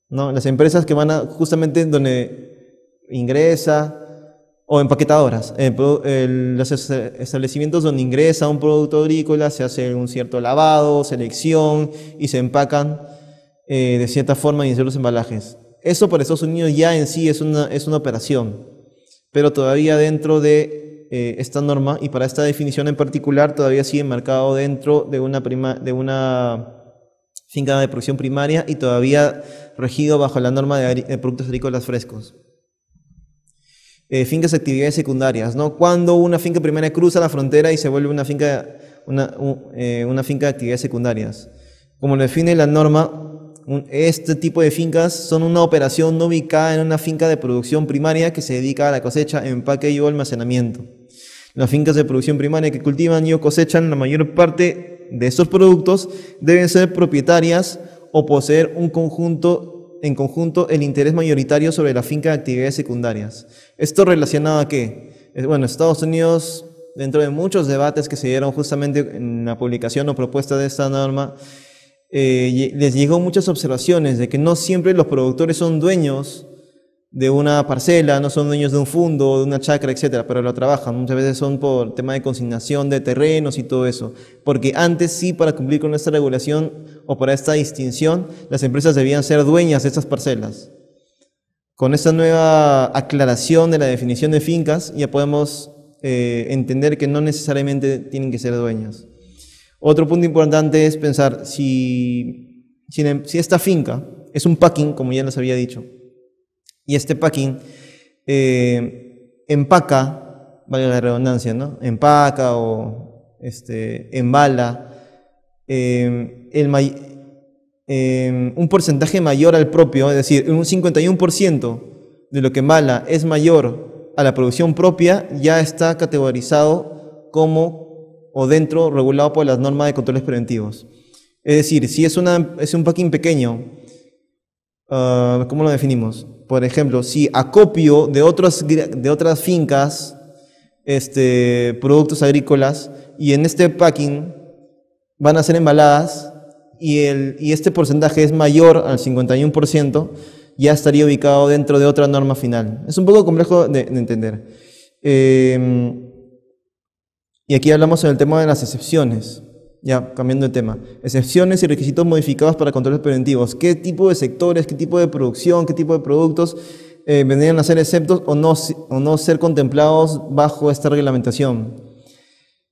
¿no? Las empresas que van a justamente donde ingresa, o empaquetadoras, los establecimientos donde ingresa un producto agrícola, se hace un cierto lavado, selección y se empacan eh, de cierta forma y en ciertos embalajes. Eso para Estados Unidos ya en sí es una, es una operación, pero todavía dentro de eh, esta norma y para esta definición en particular todavía sigue marcado dentro de una, prima, de una finca de producción primaria y todavía regido bajo la norma de productos agrícolas frescos eh, fincas de actividades secundarias, ¿no? Cuando una finca primaria cruza la frontera y se vuelve una finca, una, eh, una finca de actividades secundarias. Como lo define la norma, este tipo de fincas son una operación no ubicada en una finca de producción primaria que se dedica a la cosecha, empaque y almacenamiento. Las fincas de producción primaria que cultivan y cosechan la mayor parte de estos productos deben ser propietarias o poseer un conjunto en conjunto el interés mayoritario sobre la finca de actividades secundarias. ¿Esto relacionado a qué? Bueno, Estados Unidos, dentro de muchos debates que se dieron justamente en la publicación o propuesta de esta norma, eh, les llegó muchas observaciones de que no siempre los productores son dueños de una parcela, no son dueños de un fondo, de una chacra, etcétera, pero lo trabajan. Muchas veces son por tema de consignación de terrenos y todo eso. Porque antes sí, para cumplir con esta regulación o para esta distinción, las empresas debían ser dueñas de estas parcelas. Con esta nueva aclaración de la definición de fincas, ya podemos eh, entender que no necesariamente tienen que ser dueñas. Otro punto importante es pensar si, si esta finca es un packing, como ya les había dicho, y este packing eh, empaca, vale la redundancia, ¿no? Empaca o este, embala eh, eh, un porcentaje mayor al propio, es decir, un 51% de lo que embala es mayor a la producción propia, ya está categorizado como o dentro regulado por las normas de controles preventivos. Es decir, si es, una, es un packing pequeño, uh, ¿cómo lo definimos? Por ejemplo, si acopio de, otros, de otras fincas este, productos agrícolas y en este packing van a ser embaladas y, el, y este porcentaje es mayor al 51%, ya estaría ubicado dentro de otra norma final. Es un poco complejo de, entender. Em, y aquí hablamos sobre el tema de las excepciones. Ya, cambiando de tema. Excepciones y requisitos modificados para controles preventivos. ¿Qué tipo de sectores, qué tipo de producción, qué tipo de productos eh, vendrían a ser exceptos o no, o no ser contemplados bajo esta reglamentación?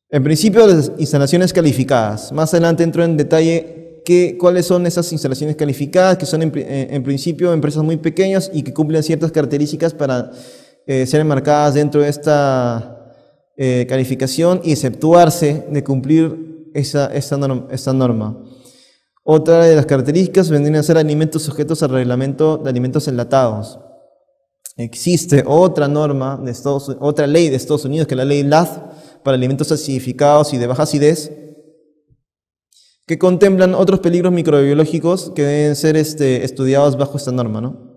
En principio, las instalaciones calificadas. Más adelante entro en detalle qué, cuáles son esas instalaciones calificadas, que son en, eh, principio empresas muy pequeñas y que cumplen ciertas características para eh, ser enmarcadas dentro de esta calificación y exceptuarse de cumplir esa, esa, norma, esa norma. Otra de las características vendrían a ser alimentos sujetos al reglamento de alimentos enlatados. Existe otra norma, de Estados, otra ley de Estados Unidos, que es la ley LAF, para alimentos acidificados y de baja acidez, que contemplan otros peligros microbiológicos que deben ser este, estudiados bajo esta norma. ¿no?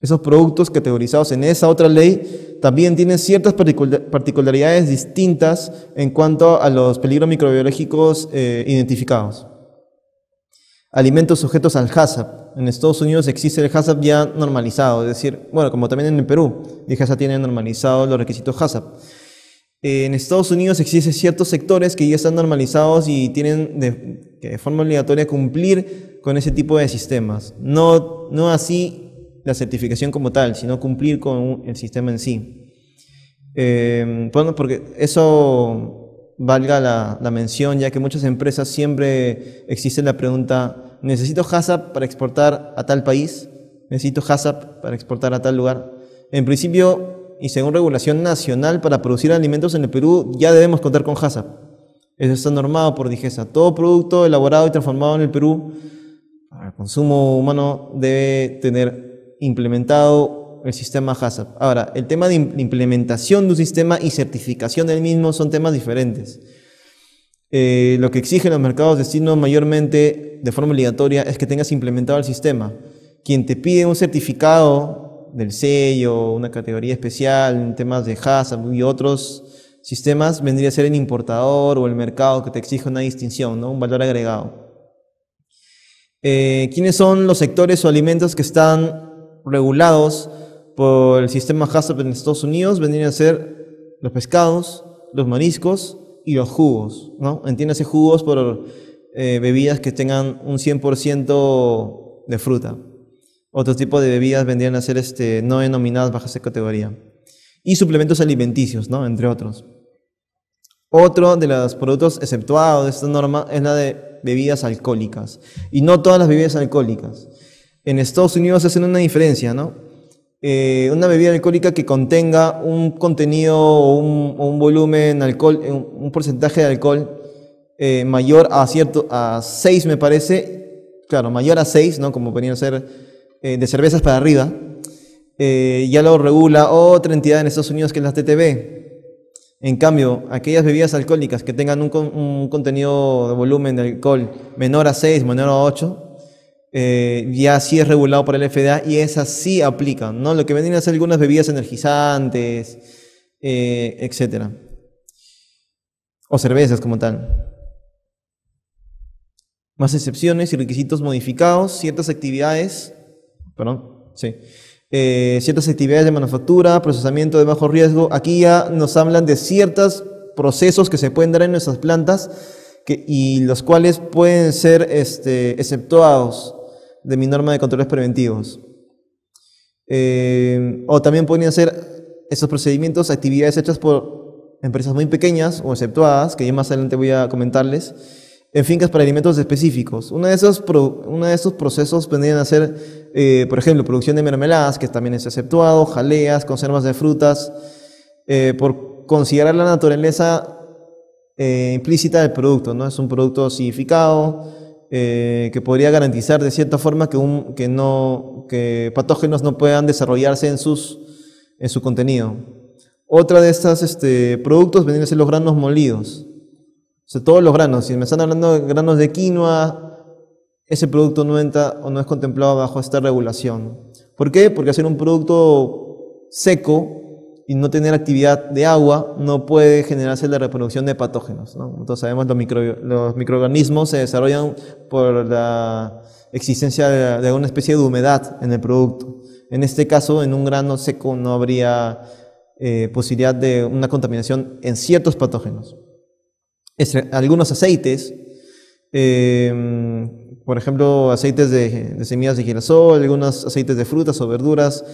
Esos productos categorizados en esa otra ley también tienen ciertas particularidades distintas en cuanto a los peligros microbiológicos eh, identificados. Alimentos sujetos al HACCP. En Estados Unidos existe el HACCP ya normalizado, es decir, bueno, como también en el Perú, el HACCP tiene normalizado los requisitos HACCP. En Estados Unidos existen ciertos sectores que ya están normalizados y tienen de, de forma obligatoria cumplir con ese tipo de sistemas. No, no así la certificación como tal, sino cumplir con el sistema en sí. Eh, bueno, porque eso valga la, la, mención, ya que muchas empresas siempre existe la pregunta, ¿necesito HACCP para exportar a tal país? ¿Necesito HACCP para exportar a tal lugar? En principio, y según regulación nacional, para producir alimentos en el Perú ya debemos contar con HACCP. Eso está normado por DIGESA. Todo producto elaborado y transformado en el Perú para consumo humano debe tener implementado el sistema HACCP. Ahora, el tema de implementación de un sistema y certificación del mismo son temas diferentes. Eh, lo que exigen los mercados de destino mayormente de forma obligatoria es que tengas implementado el sistema. Quien te pide un certificado del sello, una categoría especial en temas de HACCP y otros sistemas, vendría a ser el importador o el mercado que te exige una distinción, ¿no? un valor agregado. Eh, ¿Quiénes son los sectores o alimentos que están regulados por el sistema HACCP en Estados Unidos vendrían a ser los pescados, los mariscos y los jugos, ¿no? Entiéndase jugos por eh, bebidas que tengan un 100% de fruta. Otro tipo de bebidas vendrían a ser este, no denominadas bajo esa categoría. Y suplementos alimenticios, ¿no? Entre otros. Otro de los productos exceptuados de esta norma es la de bebidas alcohólicas. Y no todas las bebidas alcohólicas en Estados Unidos hacen una diferencia, ¿no? Eh, una bebida alcohólica que contenga un contenido o un, volumen alcohol, eh, un, porcentaje de alcohol eh, mayor a cierto, a 6 me parece, claro, mayor a 6, ¿no? Como venían a ser de cervezas para arriba, ya lo regula otra entidad en Estados Unidos que es la TTB. En cambio, aquellas bebidas alcohólicas que tengan un, un contenido de volumen de alcohol menor a 6, menor a 8, eh, ya sí es regulado por el FDA y esas sí aplican, ¿no? Lo que vendrían a ser algunas bebidas energizantes, eh, etcétera. O cervezas como tal. Más excepciones y requisitos modificados, ciertas actividades, perdón, sí. eh, ciertas actividades de manufactura, procesamiento de bajo riesgo. Aquí ya nos hablan de ciertos procesos que se pueden dar en nuestras plantas y los cuales pueden ser este, exceptuados de mi norma de controles preventivos. Eh, o también pueden ser esos procedimientos, actividades hechas por empresas muy pequeñas o exceptuadas, que yo más adelante voy a comentarles, en fincas para alimentos específicos. Uno de esos, uno de esos procesos vendrían a ser, eh, por ejemplo, producción de mermeladas, que también es exceptuado, jaleas, conservas de frutas, eh, por considerar la naturaleza implícita del producto, ¿no? Es un producto significado eh, que podría garantizar de cierta forma que, un, que, no, que patógenos no puedan desarrollarse en, sus, en su contenido. Otra de estos este, productos vendrían a ser los granos molidos. O sea, todos los granos. Si me están hablando de granos de quinoa, ese producto no entra o no es contemplado bajo esta regulación. ¿Por qué? Porque hacer un producto seco y no tener actividad de agua, no puede generarse la reproducción de patógenos. ¿no? Entonces sabemos los, los microorganismos se desarrollan por la existencia de, alguna especie de humedad en el producto. En este caso, en un grano seco no habría eh, posibilidad de una contaminación en ciertos patógenos. algunos aceites, eh, por ejemplo, aceites de, de semillas de girasol, algunos aceites de frutas o verduras,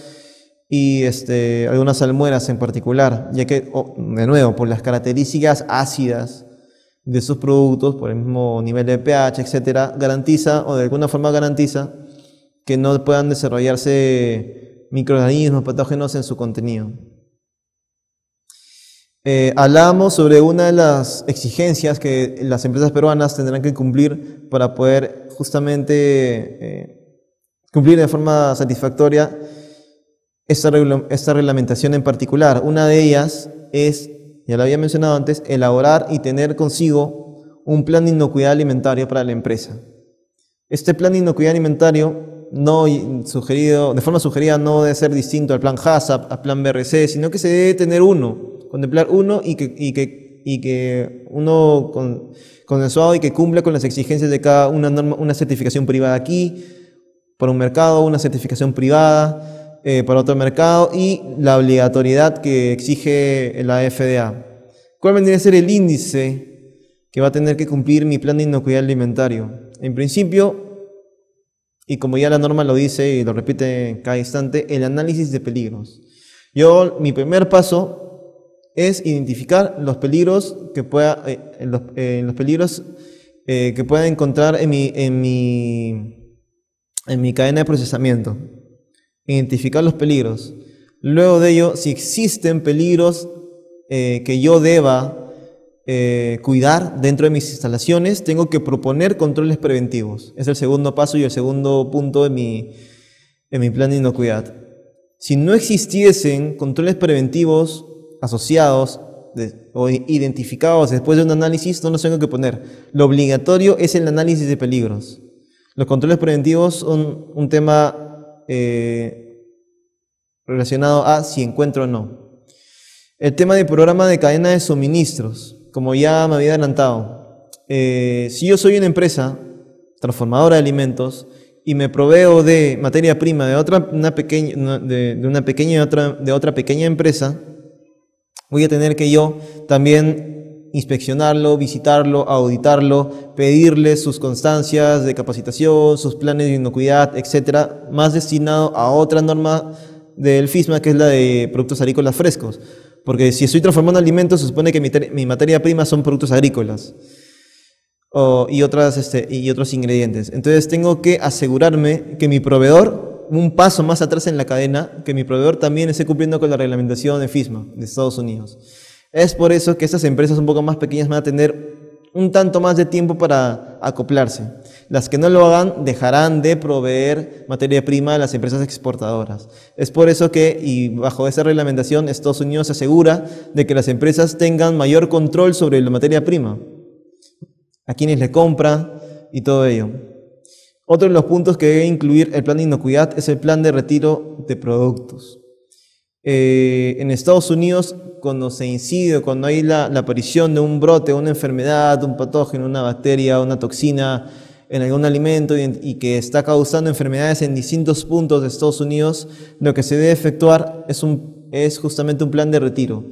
y este, algunas almueras en particular, ya que, de nuevo, por las características ácidas de sus productos, por el mismo nivel de pH, etcétera, garantiza o de alguna forma garantiza que no puedan desarrollarse microorganismos patógenos en su contenido. Eh, hablamos sobre una de las exigencias que las empresas peruanas tendrán que cumplir para poder justamente eh, cumplir de forma satisfactoria esta, reglamentación en particular. Una de ellas es, ya lo había mencionado antes, elaborar y tener consigo un plan de inocuidad alimentario para la empresa. Este plan de inocuidad alimentario no sugerido, de forma sugerida no debe ser distinto al plan HACCP, al plan BRC, sino que se debe tener uno, contemplar uno y que, y que, y que uno con, consensuado y que cumpla con las exigencias de cada una una certificación privada aquí, por un mercado, una certificación privada, eh, para otro mercado y la obligatoriedad que exige la FDA. ¿Cuál vendría a ser el índice que va a tener que cumplir mi plan de inocuidad alimentario? En principio, y como ya la norma lo dice y lo repite cada instante, el análisis de peligros. Yo, mi primer paso es identificar los peligros que pueda, eh, los, eh, los, peligros que pueda encontrar en mi, en mi, en mi cadena de procesamiento identificar los peligros. Luego de ello, si existen peligros eh, que yo deba eh, cuidar dentro de mis instalaciones, tengo que proponer controles preventivos. Es el segundo paso y el segundo punto de mi, de mi plan de inocuidad. Si no existiesen controles preventivos asociados o identificados después de un análisis, no los tengo que poner. Lo obligatorio es el análisis de peligros. Los controles preventivos son un tema eh, relacionado a si encuentro o no. El tema del programa de cadena de suministros, como ya me había adelantado. Eh, si yo soy una empresa transformadora de alimentos y me proveo de materia prima de otra, una pequeña, de, una pequeña otra, de otra pequeña empresa, voy a tener que yo también inspeccionarlo, visitarlo, auditarlo, pedirle sus constancias de capacitación, sus planes de inocuidad, etcétera, más destinado a otra norma del FISMA que es la de productos agrícolas frescos. Porque si estoy transformando alimentos, se supone que mi, materia prima son productos agrícolas y, otras, este, y otros ingredientes. Entonces tengo que asegurarme que mi proveedor, un paso más atrás en la cadena, que mi proveedor también esté cumpliendo con la reglamentación de FISMA de Estados Unidos. Es por eso que estas empresas un poco más pequeñas van a tener un tanto más de tiempo para acoplarse. Las que no lo hagan dejarán de proveer materia prima a las empresas exportadoras. Es por eso que, y bajo esa reglamentación, Estados Unidos asegura de que las empresas tengan mayor control sobre la materia prima, a quienes le compran y todo ello. Otro de los puntos que debe incluir el plan de inocuidad es el plan de retiro de productos. Eh, en Estados Unidos, cuando se incide, cuando hay la, aparición de un brote, una enfermedad, un patógeno, una bacteria, una toxina en algún alimento y, que está causando enfermedades en distintos puntos de Estados Unidos, lo que se debe efectuar es, un, es justamente un plan de retiro.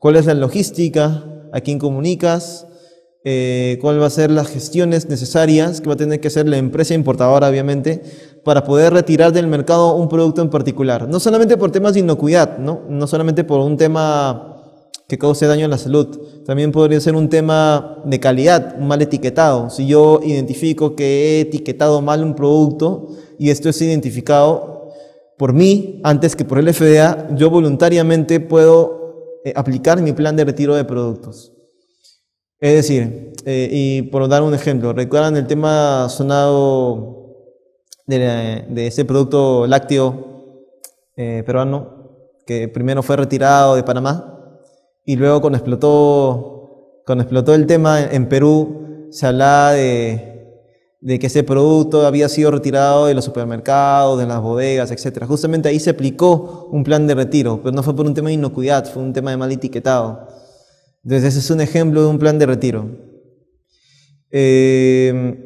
¿Cuál es la logística? ¿A quién comunicas? Eh, ¿Cuál va a ser las gestiones necesarias que va a tener que hacer la empresa importadora, obviamente, para poder retirar del mercado un producto en particular? No solamente por temas de inocuidad, no, no solamente por un tema que cause daño a la salud. También podría ser un tema de calidad, mal etiquetado. Si yo identifico que he etiquetado mal un producto y esto es identificado por mí antes que por el FDA, yo voluntariamente puedo eh, aplicar mi plan de retiro de productos. Es decir, eh, y por dar un ejemplo, ¿recuerdan el tema sonado de, ese producto lácteo eh, peruano que primero fue retirado de Panamá? Y luego cuando explotó, cuando explotó el tema en Perú, se hablaba de, de que ese producto había sido retirado de los supermercados, de las bodegas, etc. Justamente ahí se aplicó un plan de retiro, pero no fue por un tema de inocuidad, fue un tema de mal etiquetado. Entonces ese es un ejemplo de un plan de retiro. Eh,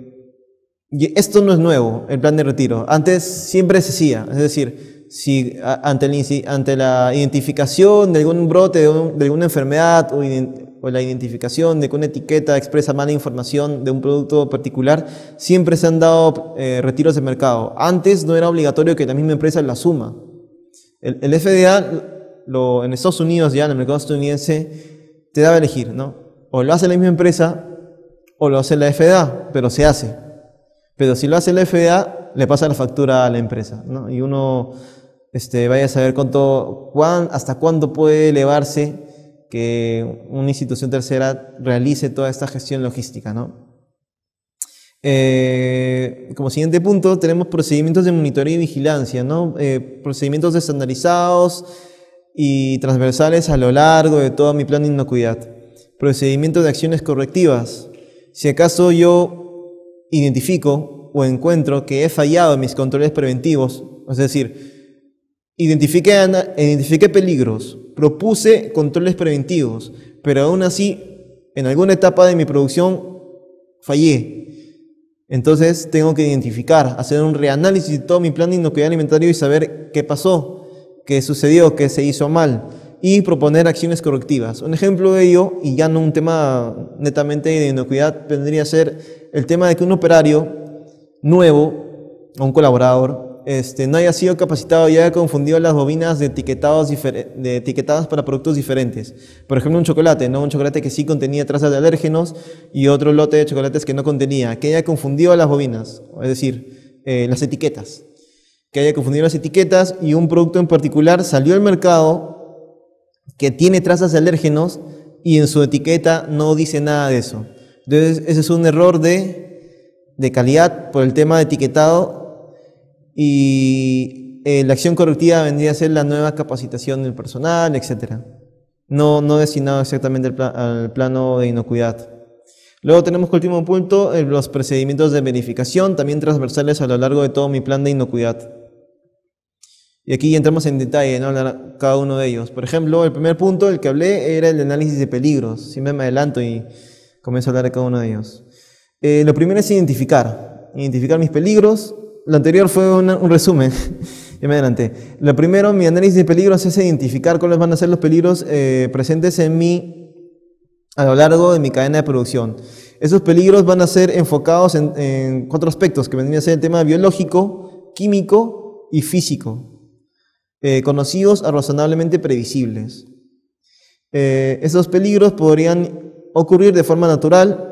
y esto no es nuevo, el plan de retiro. Antes siempre se hacía, es decir, si ante, la identificación de algún brote de, alguna enfermedad o, la identificación de que una etiqueta expresa mala información de un producto particular, siempre se han dado eh, retiros de mercado. Antes no era obligatorio que la misma empresa la suma. El, FDA, en Estados Unidos ya, en el mercado estadounidense, te daba a elegir, ¿no? O lo hace la misma empresa o lo hace la FDA, pero se hace. Pero si lo hace la FDA, le pasa la factura a la empresa, ¿no? Y uno este, vaya a saber cuánto, cuán, hasta cuándo puede elevarse que una institución tercera realice toda esta gestión logística. ¿no? Eh, como siguiente punto, tenemos procedimientos de monitoreo y vigilancia, ¿no? Eh, procedimientos estandarizados y transversales a lo largo de todo mi plan de inocuidad. Procedimientos de acciones correctivas. Si acaso yo identifico o encuentro que he fallado en mis controles preventivos, es decir, Identifiqué, identifiqué peligros, propuse controles preventivos, pero aún así, en alguna etapa de mi producción, fallé. Entonces tengo que identificar, hacer un reanálisis de todo mi plan de inocuidad alimentario y saber qué pasó, qué sucedió, qué se hizo mal y proponer acciones correctivas. Un ejemplo de ello, y ya no un tema netamente de inocuidad, vendría a ser el tema de que un operario nuevo, o un colaborador, este, no haya sido capacitado y haya confundido las bobinas de etiquetados, de etiquetadas para productos diferentes. Por ejemplo, un chocolate, ¿no? un chocolate que sí contenía trazas de alérgenos y otro lote de chocolates que no contenía, que haya confundido las bobinas, es decir, eh, las etiquetas. Que haya confundido las etiquetas y un producto en particular salió al mercado que tiene trazas de alérgenos y en su etiqueta no dice nada de eso. Entonces, ese es un error de, de calidad por el tema de etiquetado y eh, la acción correctiva vendría a ser la nueva capacitación del personal, etc. No, no destinado exactamente al, plano de inocuidad. Luego tenemos como último punto eh, los procedimientos de verificación, también transversales a lo largo de todo mi plan de inocuidad. Y aquí entramos en detalle, ¿no? cada uno de ellos. Por ejemplo, el primer punto del que hablé era el análisis de peligros. Siempre me adelanto y comienzo a hablar de cada uno de ellos. Eh, lo primero es identificar. Identificar mis peligros, lo anterior fue un resumen. ya me adelanté. Lo primero, mi análisis de peligros es identificar cuáles van a ser los peligros eh, presentes en mí a lo largo de mi cadena de producción. Esos peligros van a ser enfocados en, cuatro aspectos, que vendrían a ser el tema biológico, químico y físico, eh, conocidos a razonablemente previsibles. Esos peligros podrían ocurrir de forma natural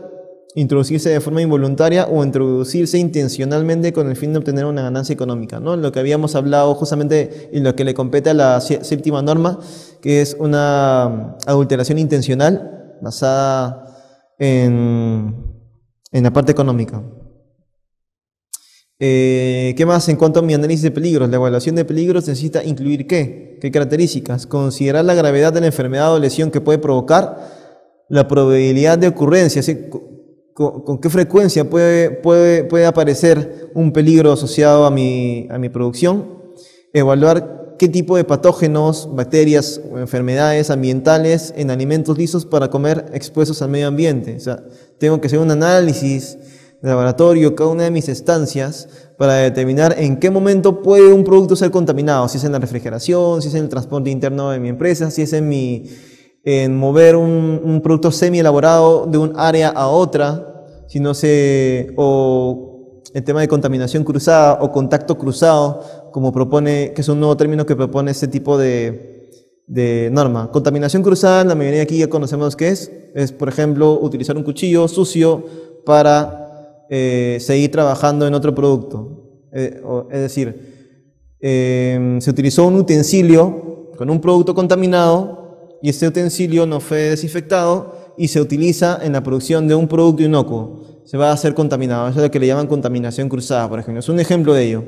introducirse de forma involuntaria o introducirse intencionalmente con el fin de obtener una ganancia económica. ¿no? Lo que habíamos hablado justamente y lo que le compete a la séptima norma, que es una adulteración intencional basada en, en la parte económica. Eh, ¿Qué más en cuanto a mi análisis de peligros? La evaluación de peligros necesita incluir qué? ¿Qué características? Considerar la gravedad de la enfermedad o lesión que puede provocar, la probabilidad de ocurrencia, con, qué frecuencia puede, puede, puede, aparecer un peligro asociado a mi, a mi producción, evaluar qué tipo de patógenos, bacterias o enfermedades ambientales en alimentos lisos para comer expuestos al medio ambiente. O sea, tengo que hacer un análisis de laboratorio, cada una de mis estancias, para determinar en qué momento puede un producto ser contaminado, si es en la refrigeración, si es en el transporte interno de mi empresa, si es en, mi, en mover un, producto semi elaborado de un área a otra, si no se, o el tema de contaminación cruzada o contacto cruzado, como propone, que es un nuevo término que propone este tipo de, de norma. Contaminación cruzada, la mayoría de aquí ya conocemos qué es, es por ejemplo utilizar un cuchillo sucio para eh, seguir trabajando en otro producto. Eh, es decir, em, se utilizó un utensilio con un producto contaminado y este utensilio no fue desinfectado y se utiliza en la producción de un producto inocuo. Se va a hacer contaminado. Eso es lo que le llaman contaminación cruzada, por ejemplo. Es un ejemplo de ello.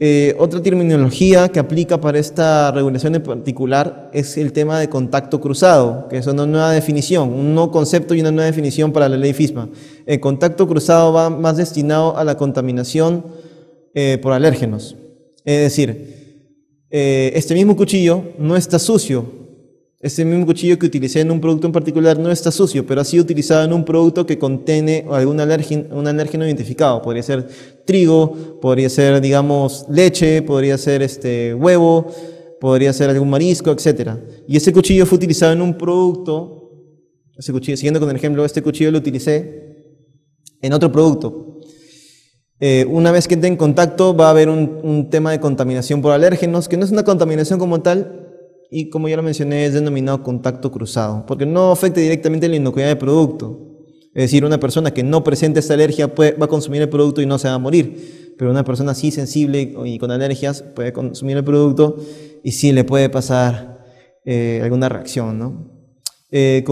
Eh, otra terminología que aplica para esta regulación en particular es el tema de contacto cruzado, que es una nueva definición, un nuevo concepto y una nueva definición para la ley FISMA. El contacto cruzado va más destinado a la contaminación eh, por alérgenos. Es decir, eh, este mismo cuchillo no está sucio, este mismo cuchillo que utilicé en un producto en particular no está sucio, pero ha sido utilizado en un producto que contiene algún alérgeno, un alérgeno identificado. Podría ser trigo, podría ser, digamos, leche, podría ser este, huevo, podría ser algún marisco, etc. Y ese cuchillo fue utilizado en un producto, ese cuchillo, siguiendo con el ejemplo, este cuchillo lo utilicé en otro producto. Eh, una vez que esté en contacto va a haber un, un tema de contaminación por alérgenos, que no es una contaminación como tal, y como ya lo mencioné, es denominado contacto cruzado, porque no afecta directamente la inocuidad del producto. Es decir, una persona que no presenta esta alergia va a consumir el producto y no se va a morir, pero una persona así sensible y con alergias puede consumir el producto y sí le puede pasar eh, alguna reacción. ¿no? Eh,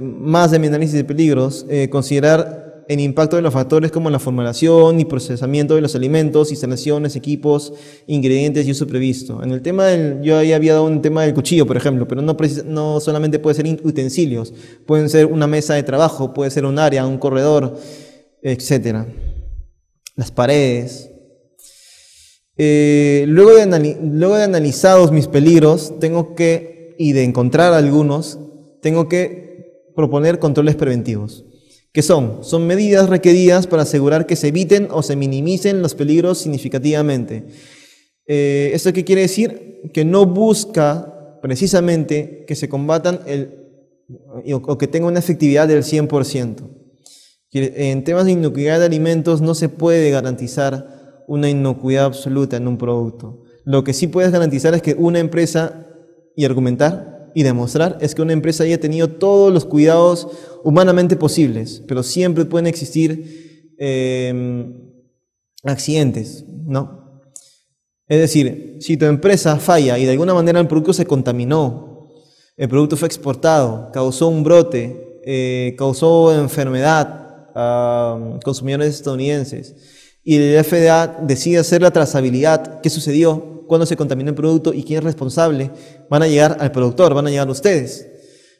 más de mi análisis de peligros, eh, considerar el impacto de los factores como la formulación y procesamiento de los alimentos, instalaciones, equipos, ingredientes y uso previsto. En el tema del, yo ahí había dado un tema del cuchillo, por ejemplo, pero no, no solamente puede ser utensilios, pueden ser una mesa de trabajo, puede ser un área, un corredor, etc. Las paredes. Eh, luego, de luego de analizados mis peligros, tengo que, y de encontrar algunos, tengo que proponer controles preventivos. ¿Qué son? Son medidas requeridas para asegurar que se eviten o se minimicen los peligros significativamente. Eh, ¿Esto qué quiere decir? Que no busca precisamente que se combatan el, o que tenga una efectividad del 100%. En temas de inocuidad de alimentos no se puede garantizar una inocuidad absoluta en un producto. Lo que sí puedes garantizar es que una empresa, y argumentar, y demostrar es que una empresa haya tenido todos los cuidados humanamente posibles, pero siempre pueden existir em, accidentes, ¿no? Es decir, si tu empresa falla y de alguna manera el producto se contaminó, el producto fue exportado, causó un brote, eh, causó enfermedad a consumidores estadounidenses y el FDA decide hacer la trazabilidad, ¿qué sucedió? Cuándo se contaminó el producto y quién es responsable, van a llegar al productor, van a llegar a ustedes.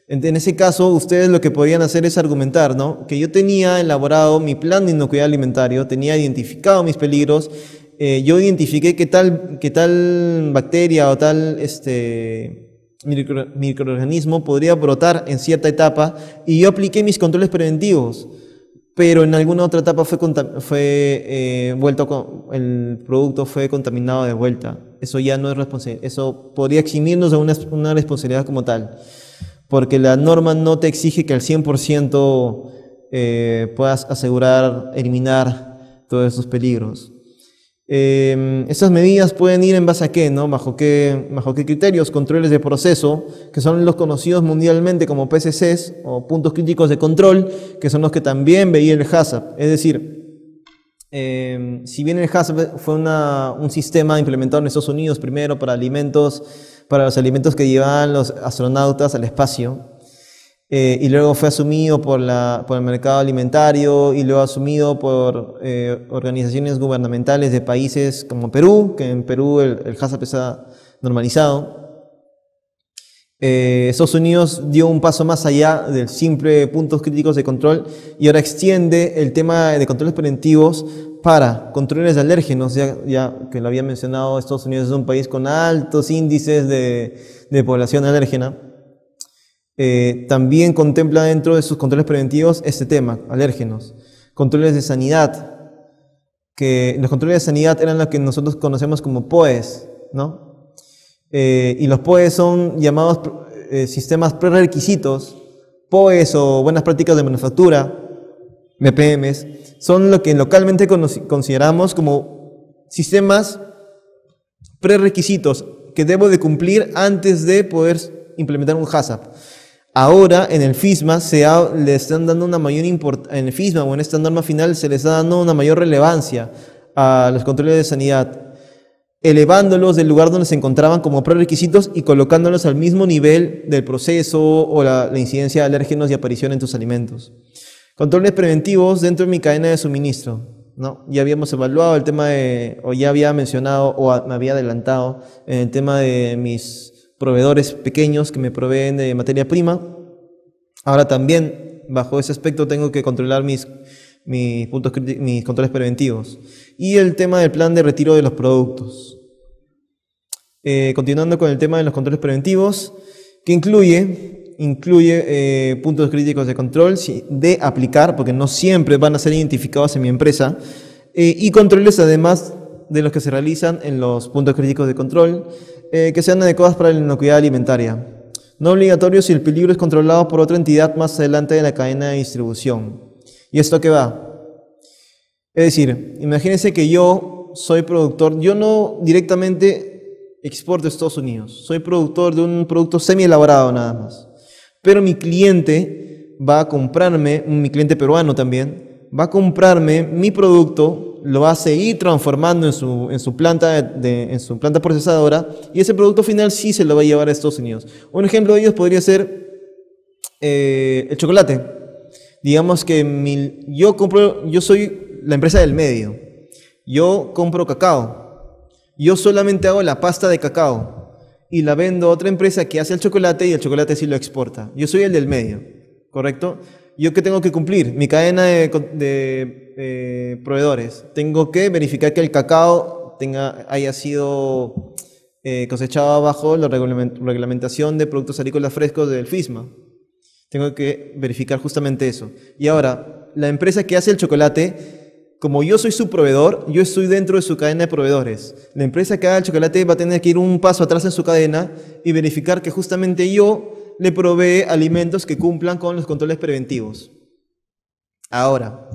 En ese caso, ustedes lo que podrían hacer es argumentar, ¿no? Que yo tenía elaborado mi plan de inocuidad alimentario, tenía identificado mis peligros, eh, yo identifiqué qué tal, qué tal bacteria o tal este, microorganismo podría brotar en cierta etapa y yo apliqué mis controles preventivos pero en alguna otra etapa fue, fue eh, vuelto el producto fue contaminado de vuelta. Eso ya no es responsable, eso podría eximirnos de una, una, responsabilidad como tal, porque la norma no te exige que al 100% eh, puedas asegurar, eliminar todos esos peligros. Eh, estas medidas pueden ir en base a qué, ¿no? ¿Bajo qué, bajo qué criterios? Controles de proceso, que son los conocidos mundialmente como PCCs o puntos críticos de control, que son los que también veía el HACCP. Es decir, eh, si bien el HACCP fue una, un sistema implementado en Estados Unidos primero para alimentos, para los alimentos que llevaban los astronautas al espacio, eh, y luego fue asumido por, la, por, el mercado alimentario y luego asumido por eh, organizaciones gubernamentales de países como Perú, que en Perú el, el HACCP está normalizado. Eh, Estados Unidos dio un paso más allá del simple puntos críticos de control y ahora extiende el tema de controles preventivos para controles de alérgenos, ya, ya que lo había mencionado, Estados Unidos es un país con altos índices de, de población alérgena. Eh, también contempla dentro de sus controles preventivos este tema, alérgenos. controles de sanidad, que los controles de sanidad eran lo que nosotros conocemos como POEs, ¿no? Eh, y los POEs son llamados eh, sistemas prerequisitos, POEs o buenas prácticas de manufactura, BPMs, son lo que localmente consideramos como sistemas prerequisitos que debo de cumplir antes de poder implementar un HACCP. Ahora en el FISMA se le están dando una mayor en el FISMA o en esta norma final se les está dando una mayor relevancia a los controles de sanidad, elevándolos del lugar donde se encontraban como prerequisitos y colocándolos al mismo nivel del proceso o la, incidencia de alérgenos y aparición en tus alimentos. Controles preventivos dentro de mi cadena de suministro. ¿no? Ya habíamos evaluado el tema de, o ya había mencionado o me había adelantado en el tema de mis proveedores pequeños que me proveen de materia prima. Ahora también, bajo ese aspecto, tengo que controlar mis, mis, puntos, mis controles preventivos. Y el tema del plan de retiro de los productos. Eh, continuando con el tema de los controles preventivos, que incluye, incluye eh, puntos críticos de control de aplicar, porque no siempre van a ser identificados en mi empresa, eh, y controles además de los que se realizan en los puntos críticos de control, eh, que sean adecuadas para la inocuidad alimentaria. No obligatorio si el peligro es controlado por otra entidad más adelante de la cadena de distribución. ¿Y esto qué va? Es decir, imagínense que yo soy productor, yo no directamente exporto a Estados Unidos, soy productor de un producto semi elaborado nada más. Pero mi cliente va a comprarme, mi cliente peruano también, va a comprarme mi producto lo va a seguir transformando en su, en su, planta, de, en su planta procesadora y ese producto final sí se lo va a llevar a Estados Unidos. Un ejemplo de ellos podría ser eh, el chocolate. Digamos que yo, compro, yo soy la empresa del medio. Yo compro cacao. Yo solamente hago la pasta de cacao y la vendo a otra empresa que hace el chocolate y el chocolate sí lo exporta. Yo soy el del medio, ¿correcto? ¿Yo qué tengo que cumplir? Mi cadena de, eh, proveedores. Tengo que verificar que el cacao tenga, haya sido eh, cosechado bajo la reglamentación de productos agrícolas frescos del FISMA. Tengo que verificar justamente eso. Y ahora, la empresa que hace el chocolate, como yo soy su proveedor, yo estoy dentro de su cadena de proveedores. La empresa que haga el chocolate va a tener que ir un paso atrás en su cadena y verificar que justamente yo le provee alimentos que cumplan con los controles preventivos. Ahora,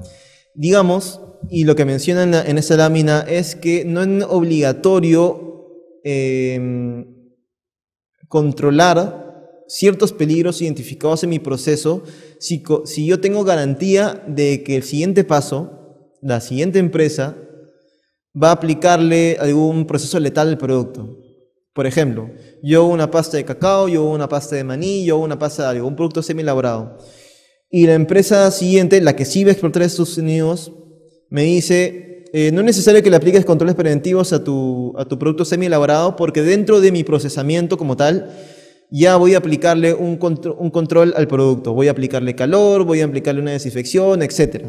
digamos, y lo que mencionan en, esa lámina es que no es obligatorio em, controlar ciertos peligros identificados en mi proceso si, si yo tengo garantía de que el siguiente paso, la siguiente empresa, va a aplicarle algún proceso letal al producto. Por ejemplo, yo una pasta de cacao, yo una pasta de maní, yo una pasta de algo, un producto semi elaborado. Y la empresa siguiente, la que sí va a exportar a Estados Unidos, me dice, eh, no es necesario que le apliques controles preventivos a tu, a tu producto semi elaborado porque dentro de mi procesamiento como tal, ya voy a aplicarle un, un control al producto. Voy a aplicarle calor, voy a aplicarle una desinfección, etcétera.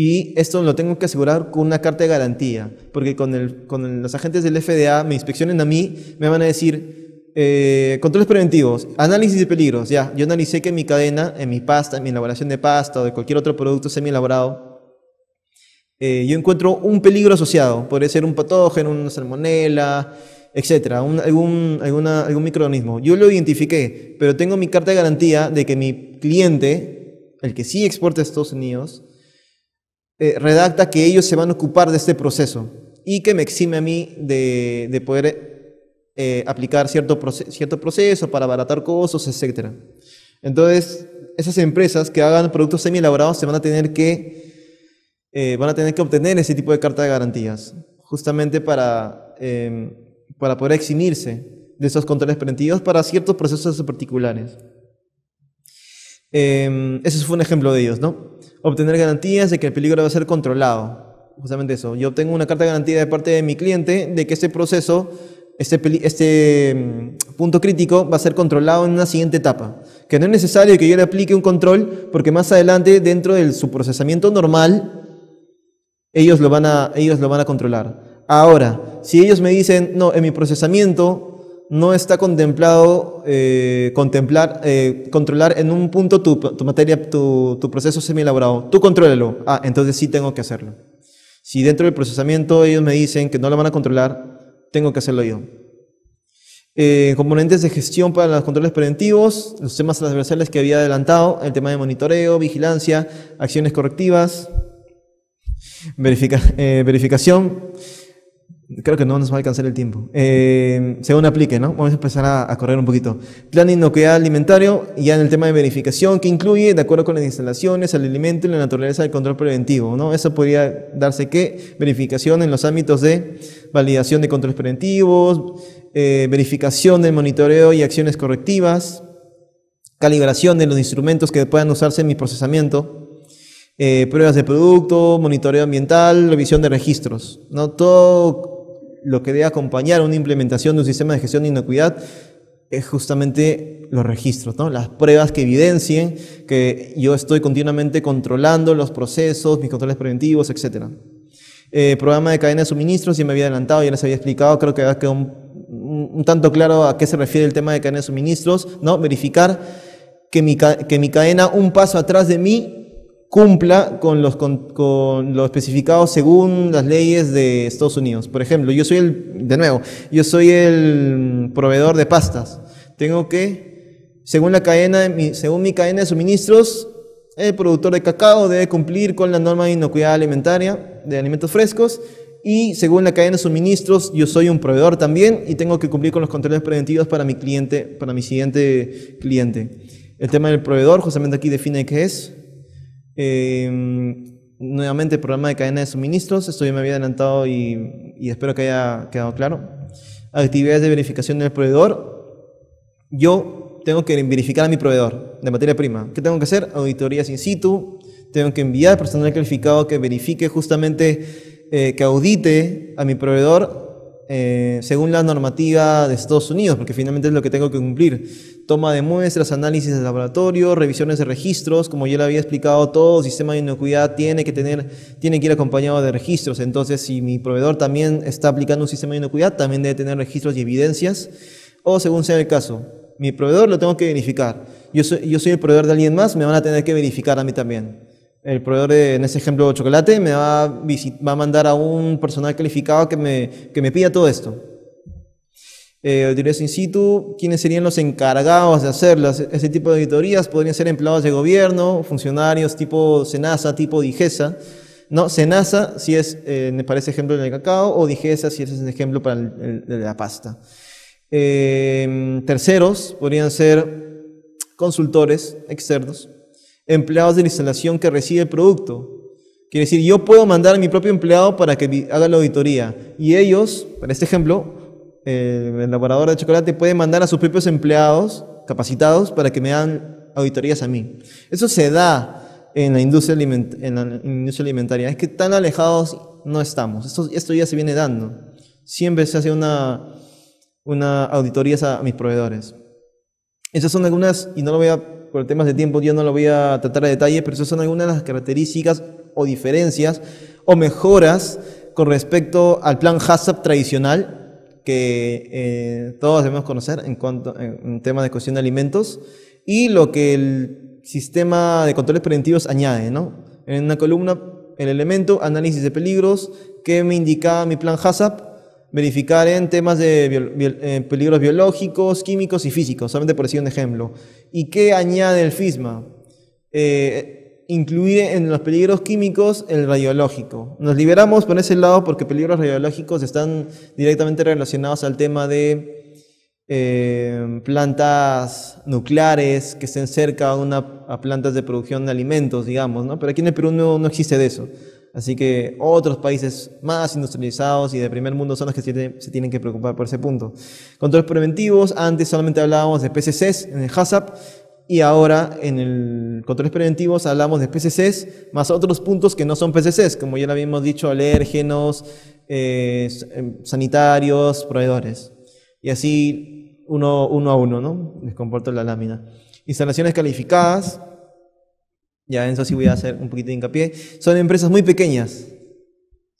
Y esto lo tengo que asegurar con una carta de garantía, porque con, el, con los agentes del FDA me inspeccionen a mí, me van a decir, eh, controles preventivos, análisis de peligros, ya, yo analicé que en mi cadena, en mi pasta, en mi elaboración de pasta o de cualquier otro producto semi-elaborado, eh, yo encuentro un peligro asociado, puede ser un patógeno, una salmonela, etcétera, algún, alguna, algún microorganismo. Yo lo identifiqué, pero tengo mi carta de garantía de que mi cliente, el que sí exporta a Estados Unidos, eh, redacta que ellos se van a ocupar de este proceso y que me exime a mí de, poder eh, aplicar cierto, cierto proceso para abaratar costos, etc. Entonces, esas empresas que hagan productos semi elaborados se van a tener que, eh, van a tener que obtener ese tipo de carta de garantías, justamente para, em, para poder eximirse de esos controles preventivos para ciertos procesos particulares. Eh, ese fue un ejemplo de ellos, ¿no? Obtener garantías de que el peligro va a ser controlado. Justamente eso. Yo obtengo una carta de garantía de parte de mi cliente de que este proceso, este, este mm, punto crítico va a ser controlado en una siguiente etapa. Que no es necesario que yo le aplique un control porque más adelante, dentro de su procesamiento normal, ellos lo van a, ellos lo van a controlar. Ahora, si ellos me dicen, no, en mi procesamiento no está contemplado eh, contemplar, eh, controlar en un punto tu, tu materia, tu, tu, proceso semi-elaborado. Tú contrólalo. Ah, entonces sí tengo que hacerlo. Si dentro del procesamiento ellos me dicen que no lo van a controlar, tengo que hacerlo yo. Eh, componentes de gestión para los controles preventivos, los temas transversales que había adelantado, el tema de monitoreo, vigilancia, acciones correctivas, verifica, verificación. Creo que no nos va a alcanzar el tiempo. Eh, según aplique, ¿no? Vamos a empezar a, correr un poquito. Plan inocuidad alimentario, ya en el tema de verificación, que incluye, de acuerdo con las instalaciones, el alimento y la naturaleza del control preventivo, ¿no? Eso podría darse que verificación en los ámbitos de validación de controles preventivos, eh, verificación del monitoreo y acciones correctivas, calibración de los instrumentos que puedan usarse en mi procesamiento, eh, pruebas de producto, monitoreo ambiental, revisión de registros. ¿no? Todo lo que debe acompañar una implementación de un sistema de gestión de inocuidad es justamente los registros, ¿no? las pruebas que evidencien que yo estoy continuamente controlando los procesos, mis controles preventivos, etc. Eh, programa de cadena de suministros, ya me había adelantado, ya les había explicado, creo que un, un, tanto claro a qué se refiere el tema de cadena de suministros, ¿no? verificar que mi, que mi cadena un paso atrás de mí cumpla con, los, con, con lo según las leyes de Estados Unidos. Por ejemplo, yo soy el, de nuevo, yo soy el proveedor de pastas. Tengo que, según la cadena, según mi cadena de suministros, el productor de cacao debe cumplir con la norma de inocuidad alimentaria de alimentos frescos y según la cadena de suministros, yo soy un proveedor también y tengo que cumplir con los controles preventivos para mi cliente, para mi siguiente cliente. El tema del proveedor, justamente aquí define qué es. Eh, nuevamente, programa de cadena de suministros, esto ya me había adelantado y, y, espero que haya quedado claro. Actividades de verificación del proveedor. Yo tengo que verificar a mi proveedor de materia prima. ¿Qué tengo que hacer? Auditorías in situ. Tengo que enviar personal calificado que verifique justamente, eh, que audite a mi proveedor eh, según la normativa de Estados Unidos, porque finalmente es lo que tengo que cumplir. Toma de muestras, análisis de laboratorio, revisiones de registros, como ya le había explicado, todo sistema de inocuidad tiene que, tener, tiene que ir acompañado de registros. Entonces, si mi proveedor también está aplicando un sistema de inocuidad, también debe tener registros y evidencias, o según sea el caso. Mi proveedor lo tengo que verificar. Yo soy, yo soy el proveedor de alguien más, me van a tener que verificar a mí también el proveedor, de, en ese ejemplo, chocolate, me va a, va a mandar a un personal calificado que me, que me pida todo esto. Eh, auditorías in situ, ¿quiénes serían los encargados de hacerlas? Ese tipo de auditorías podrían ser empleados de gobierno, funcionarios tipo SENASA, tipo DIGESA. No, SENASA si es, eh, para ejemplo del cacao, o DIGESA si es un ejemplo para el, el, la pasta. Eh, terceros podrían ser consultores externos, empleados de la instalación que recibe el producto. Quiere decir, yo puedo mandar a mi propio empleado para que haga la auditoría. Y ellos, para este ejemplo, eh, el elaborador de chocolate puede mandar a sus propios empleados capacitados para que me hagan auditorías a mí. Eso se da en la industria, alimentaria. Es que tan alejados no estamos. Esto, esto ya se viene dando. Siempre se hace una, una auditoría a mis proveedores. Esas son algunas, y no lo voy a por temas de tiempo yo no lo voy a tratar a detalle, pero esas son algunas de las características o diferencias o mejoras con respecto al plan HACCP tradicional que eh, todos debemos conocer en cuanto en, en tema de cuestión de alimentos y lo que el sistema de controles preventivos añade, ¿no? En una columna el elemento análisis de peligros que me indicaba mi plan HACCP verificar en temas de eh, peligros biológicos, químicos y físicos, solamente por decir un ejemplo. ¿Y qué añade el FISMA? Eh, incluir en los peligros químicos el radiológico. Nos liberamos por ese lado porque peligros radiológicos están directamente relacionados al tema de eh, plantas nucleares que estén cerca a, una, a plantas de producción de alimentos, digamos, ¿no? Pero aquí en el Perú no, no existe de eso. Así que otros países más industrializados y de primer mundo son los que se tienen que preocupar por ese punto. Controles preventivos, antes solamente hablábamos de PCCs en el HACCP y ahora en el controles preventivos hablamos de PCCs más otros puntos que no son PCCs, como ya lo habíamos dicho, alérgenos, eh, sanitarios, proveedores. Y así uno, uno a uno, ¿no? Les comporto la lámina. Instalaciones calificadas, ya en eso sí voy a hacer un poquito de hincapié, son empresas muy pequeñas,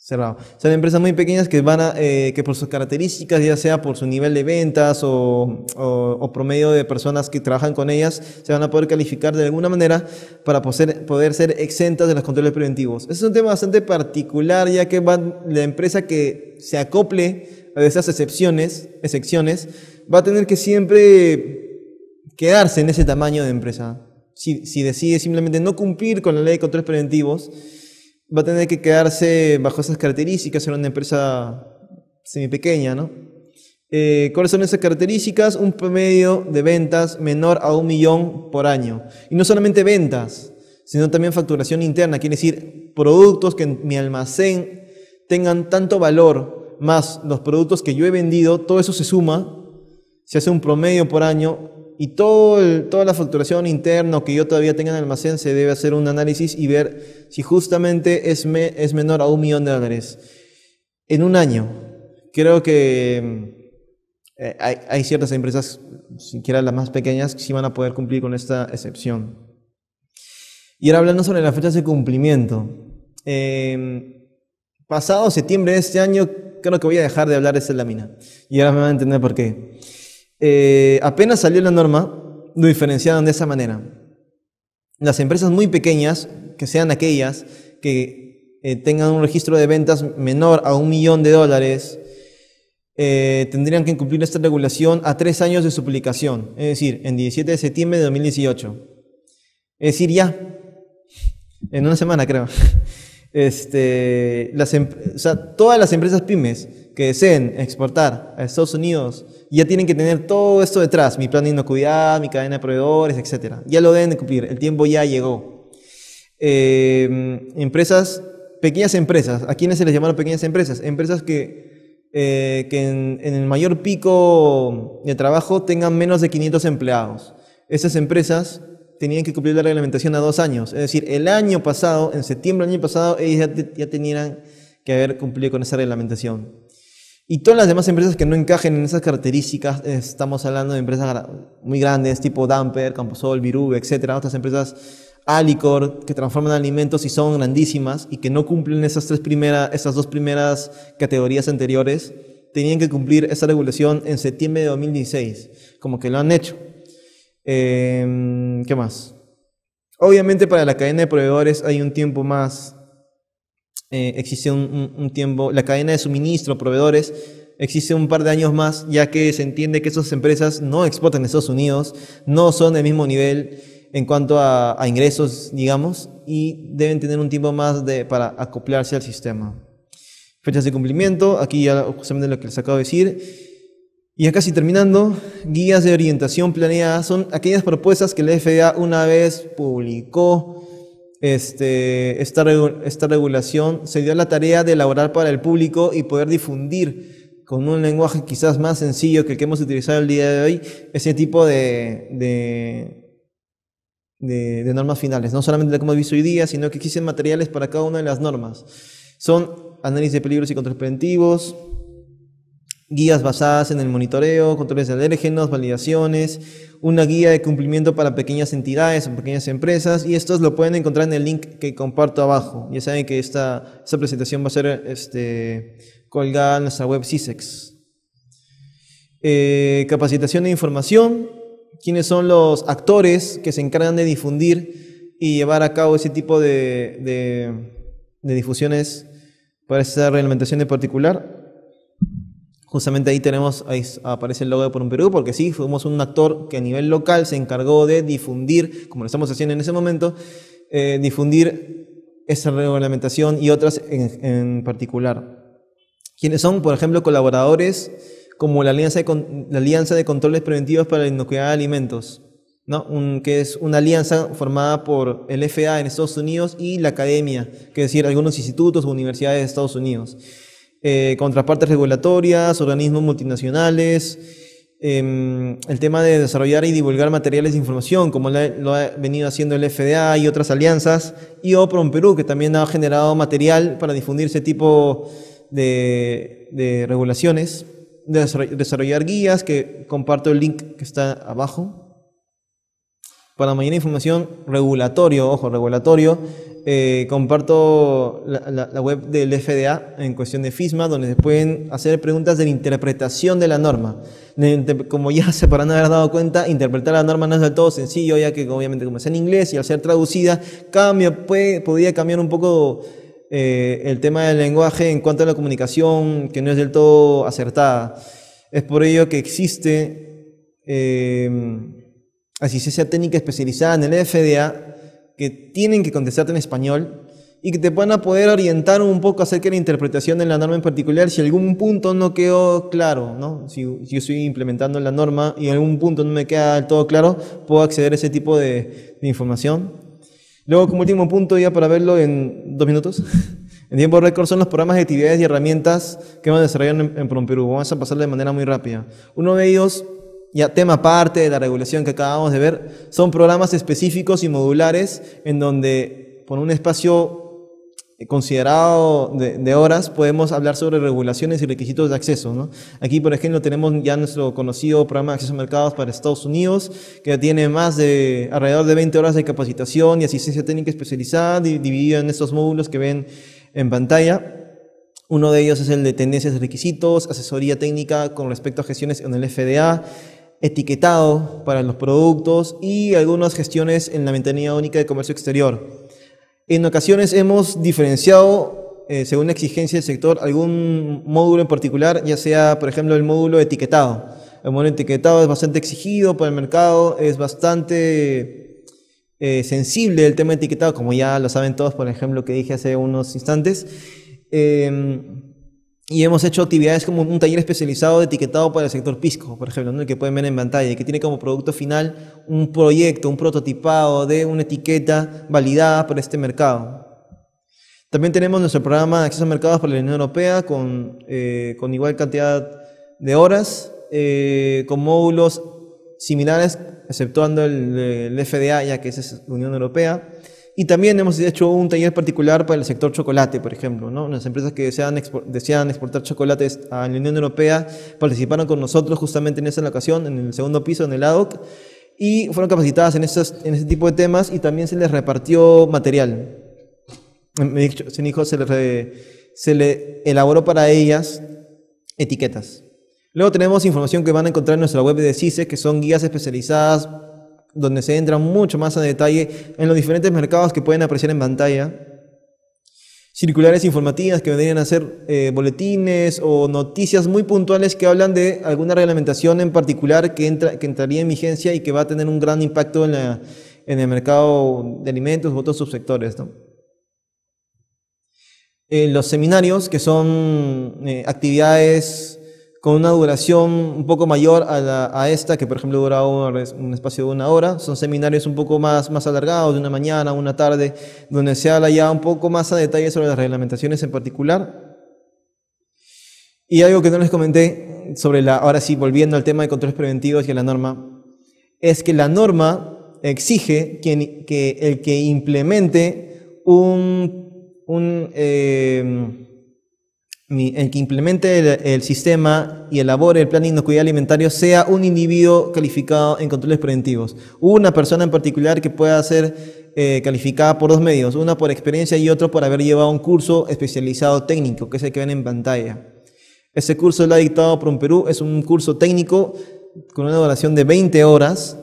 cerrado. Son empresas muy pequeñas que van a, eh, que por sus características, ya sea por su nivel de ventas o, o, promedio de personas que trabajan con ellas, se van a poder calificar de alguna manera para poder, poder ser exentas de los controles preventivos. es un tema bastante particular, ya que va, la empresa que se acople a esas excepciones, excepciones va a tener que siempre quedarse en ese tamaño de empresa. Si, si decide simplemente no cumplir con la ley de controles preventivos, va a tener que quedarse bajo esas características, ser una empresa semi pequeña, ¿no? Eh, ¿Cuáles son esas características? Un promedio de ventas menor a un millón por año. Y no solamente ventas, sino también facturación interna, quiere decir productos que en mi almacén tengan tanto valor, más los productos que yo he vendido, todo eso se suma, se hace un promedio por año y todo toda la facturación interna que yo todavía tenga en el almacén se debe hacer un análisis y ver si justamente es, es menor a un millón de dólares. En un año, creo que eh, hay, hay, ciertas empresas, siquiera las más pequeñas, que sí van a poder cumplir con esta excepción. Y ahora hablando sobre las fechas de cumplimiento. Em, pasado septiembre de este año, creo que voy a dejar de hablar de esta lámina. Y ahora me van a entender por qué. Eh, apenas salió la norma, lo diferenciaron de esa manera. Las empresas muy pequeñas, que sean aquellas que eh, tengan un registro de ventas menor a un millón de dólares, eh, tendrían que cumplir esta regulación a tres años de su publicación, es decir, en 17 de septiembre de 2018. Es decir, ya, en una semana creo. Este, las, todas las empresas pymes que deseen exportar a Estados Unidos ya tienen que tener todo esto detrás, mi plan de inocuidad, mi cadena de proveedores, etc. Ya lo deben de cumplir, el tiempo ya llegó. Eh, empresas, pequeñas empresas, ¿a quiénes se les llamaron pequeñas empresas? Empresas que, eh, que en, el mayor pico de trabajo tengan menos de 500 empleados. Esas empresas tenían que cumplir la reglamentación a dos años. Es decir, el año pasado, en septiembre del año pasado, ellos ya, ya tenían que haber cumplido con esa reglamentación. Y todas las demás empresas que no encajen en esas características, estamos hablando de empresas muy grandes, tipo Damper, Camposol, Virube, etcétera, otras empresas Alicor, que transforman alimentos y son grandísimas y que no cumplen esas, tres primeras, esas dos primeras categorías anteriores, tenían que cumplir esa regulación en septiembre de 2016, como que lo han hecho. Em, ¿Qué más? Obviamente para la cadena de proveedores hay un tiempo más eh, existe un, tiempo, la cadena de suministro, proveedores, existe un par de años más, ya que se entiende que esas empresas no exportan en Estados Unidos, no son del mismo nivel en cuanto a, ingresos, digamos, y deben tener un tiempo más de, para acoplarse al sistema. Fechas de cumplimiento, aquí ya justamente lo que les acabo de decir. Y ya casi terminando, guías de orientación planeada son aquellas propuestas que la FDA una vez publicó este, esta, esta regulación se dio la tarea de elaborar para el público y poder difundir con un lenguaje quizás más sencillo que el que hemos utilizado el día de hoy, ese tipo de, de, de, normas finales. No solamente como hemos visto hoy día, sino que existen materiales para cada una de las normas. Son análisis de peligros y controles preventivos, guías basadas en el monitoreo, controles de alérgenos, validaciones, una guía de cumplimiento para pequeñas entidades o pequeñas empresas y estos lo pueden encontrar en el link que comparto abajo. Ya saben que esta, esta presentación va a ser este, colgada en nuestra web CISEX. Eh, capacitación de información, quiénes son los actores que se encargan de difundir y llevar a cabo ese tipo de, de, de difusiones para esta reglamentación en particular. Justamente ahí tenemos, ahí aparece el logo de Por un Perú, porque sí, fuimos un actor que a nivel local se encargó de difundir, como lo estamos haciendo en ese momento, eh, difundir esa reglamentación y otras en, particular. Quienes son, por ejemplo, colaboradores como la Alianza de, la Alianza de Controles Preventivos para la Inocuidad de Alimentos, ¿no? que es una alianza formada por el FA en Estados Unidos y la academia, que es decir, algunos institutos o universidades de Estados Unidos. Eh, regulatorias, organismos multinacionales, em, el tema de desarrollar y divulgar materiales de información, como lo ha venido haciendo el FDA y otras alianzas, y OPROM Perú, que también ha generado material para difundir ese tipo de, regulaciones, de desarrollar guías, que comparto el link que está abajo. Para mayor información, regulatorio, ojo, regulatorio, eh, comparto la, la, web del FDA en cuestión de FISMA, donde se pueden hacer preguntas de la interpretación de la norma. Como ya se podrán haber dado cuenta, interpretar la norma no es del todo sencillo, ya que obviamente como es en inglés y al ser traducida, cambia, puede, podría cambiar un poco eh, el tema del lenguaje en cuanto a la comunicación, que no es del todo acertada. Es por ello que existe eh, asistencia técnica especializada en el FDA que tienen que contestarte en español y que te van a poder orientar un poco acerca de la interpretación de la norma en particular si algún punto no quedó claro, ¿no? Si, yo estoy implementando la norma y en algún punto no me queda del todo claro, puedo acceder a ese tipo de, información. Luego, como último punto, ya para verlo en dos minutos, en tiempo récord son los programas de actividades y herramientas que vamos a desarrollar en, en Perú. Vamos a pasar de manera muy rápida. Uno de ellos ya tema aparte de la regulación que acabamos de ver, son programas específicos y modulares en donde por un espacio considerado de, horas podemos hablar sobre regulaciones y requisitos de acceso. Aquí, por ejemplo, tenemos ya nuestro conocido programa de acceso a mercados para Estados Unidos, que tiene más de alrededor de 20 horas de capacitación y asistencia técnica especializada, dividido en estos módulos que ven en pantalla. Uno de ellos es el de tendencias y requisitos, asesoría técnica con respecto a gestiones en el FDA, etiquetado para los productos y algunas gestiones en la ventanilla única de comercio exterior. En ocasiones hemos diferenciado, eh, según la exigencia del sector, algún módulo en particular, ya sea, por ejemplo, el módulo etiquetado. El módulo etiquetado es bastante exigido por el mercado, es bastante eh, sensible el tema etiquetado, como ya lo saben todos, por ejemplo, que dije hace unos instantes. Eh, y hemos hecho actividades como un taller especializado de etiquetado para el sector pisco, por ejemplo, el que pueden ver en pantalla, que tiene como producto final un proyecto, un prototipado de una etiqueta validada para este mercado. También tenemos nuestro programa de acceso a mercados para la Unión Europea con, eh, con igual cantidad de horas, eh, con módulos similares, exceptuando el, el FDA, ya que es Unión Europea. Y también hemos hecho un taller particular para el sector chocolate, por ejemplo. ¿no? Las empresas que desean, desean exportar chocolates a la Unión Europea participaron con nosotros justamente en esa ocasión, en el segundo piso, en el ADOC, y fueron capacitadas en, estos, en ese tipo de temas y también se les repartió material. Me dijo, se le, se le elaboró para ellas etiquetas. Luego tenemos información que van a encontrar en nuestra web de CICE, que son guías especializadas donde se entra mucho más a detalle en los diferentes mercados que pueden apreciar en pantalla. Circulares informativas que vendrían a ser eh, boletines o noticias muy puntuales que hablan de alguna reglamentación en particular que, entra, que entraría en vigencia y que va a tener un gran impacto en, la, en el mercado de alimentos u otros subsectores. Eh, los seminarios, que son eh, actividades con una duración un poco mayor a, esta, que por ejemplo dura un, espacio de una hora. Son seminarios un poco más, más alargados, de una mañana, una tarde, donde se habla ya un poco más a detalle sobre las reglamentaciones en particular. Y algo que no les comenté sobre la, ahora sí, volviendo al tema de controles preventivos y a la norma, es que la norma exige que, que el que implemente un, un eh, el que implemente el, sistema y elabore el plan de inocuidad alimentario sea un individuo calificado en controles preventivos. Una persona en particular que pueda ser eh, calificada por dos medios, una por experiencia y otro por haber llevado un curso especializado técnico, que es el que ven en pantalla. Ese curso lo ha dictado Perú, es un curso técnico con una duración de 20 horas,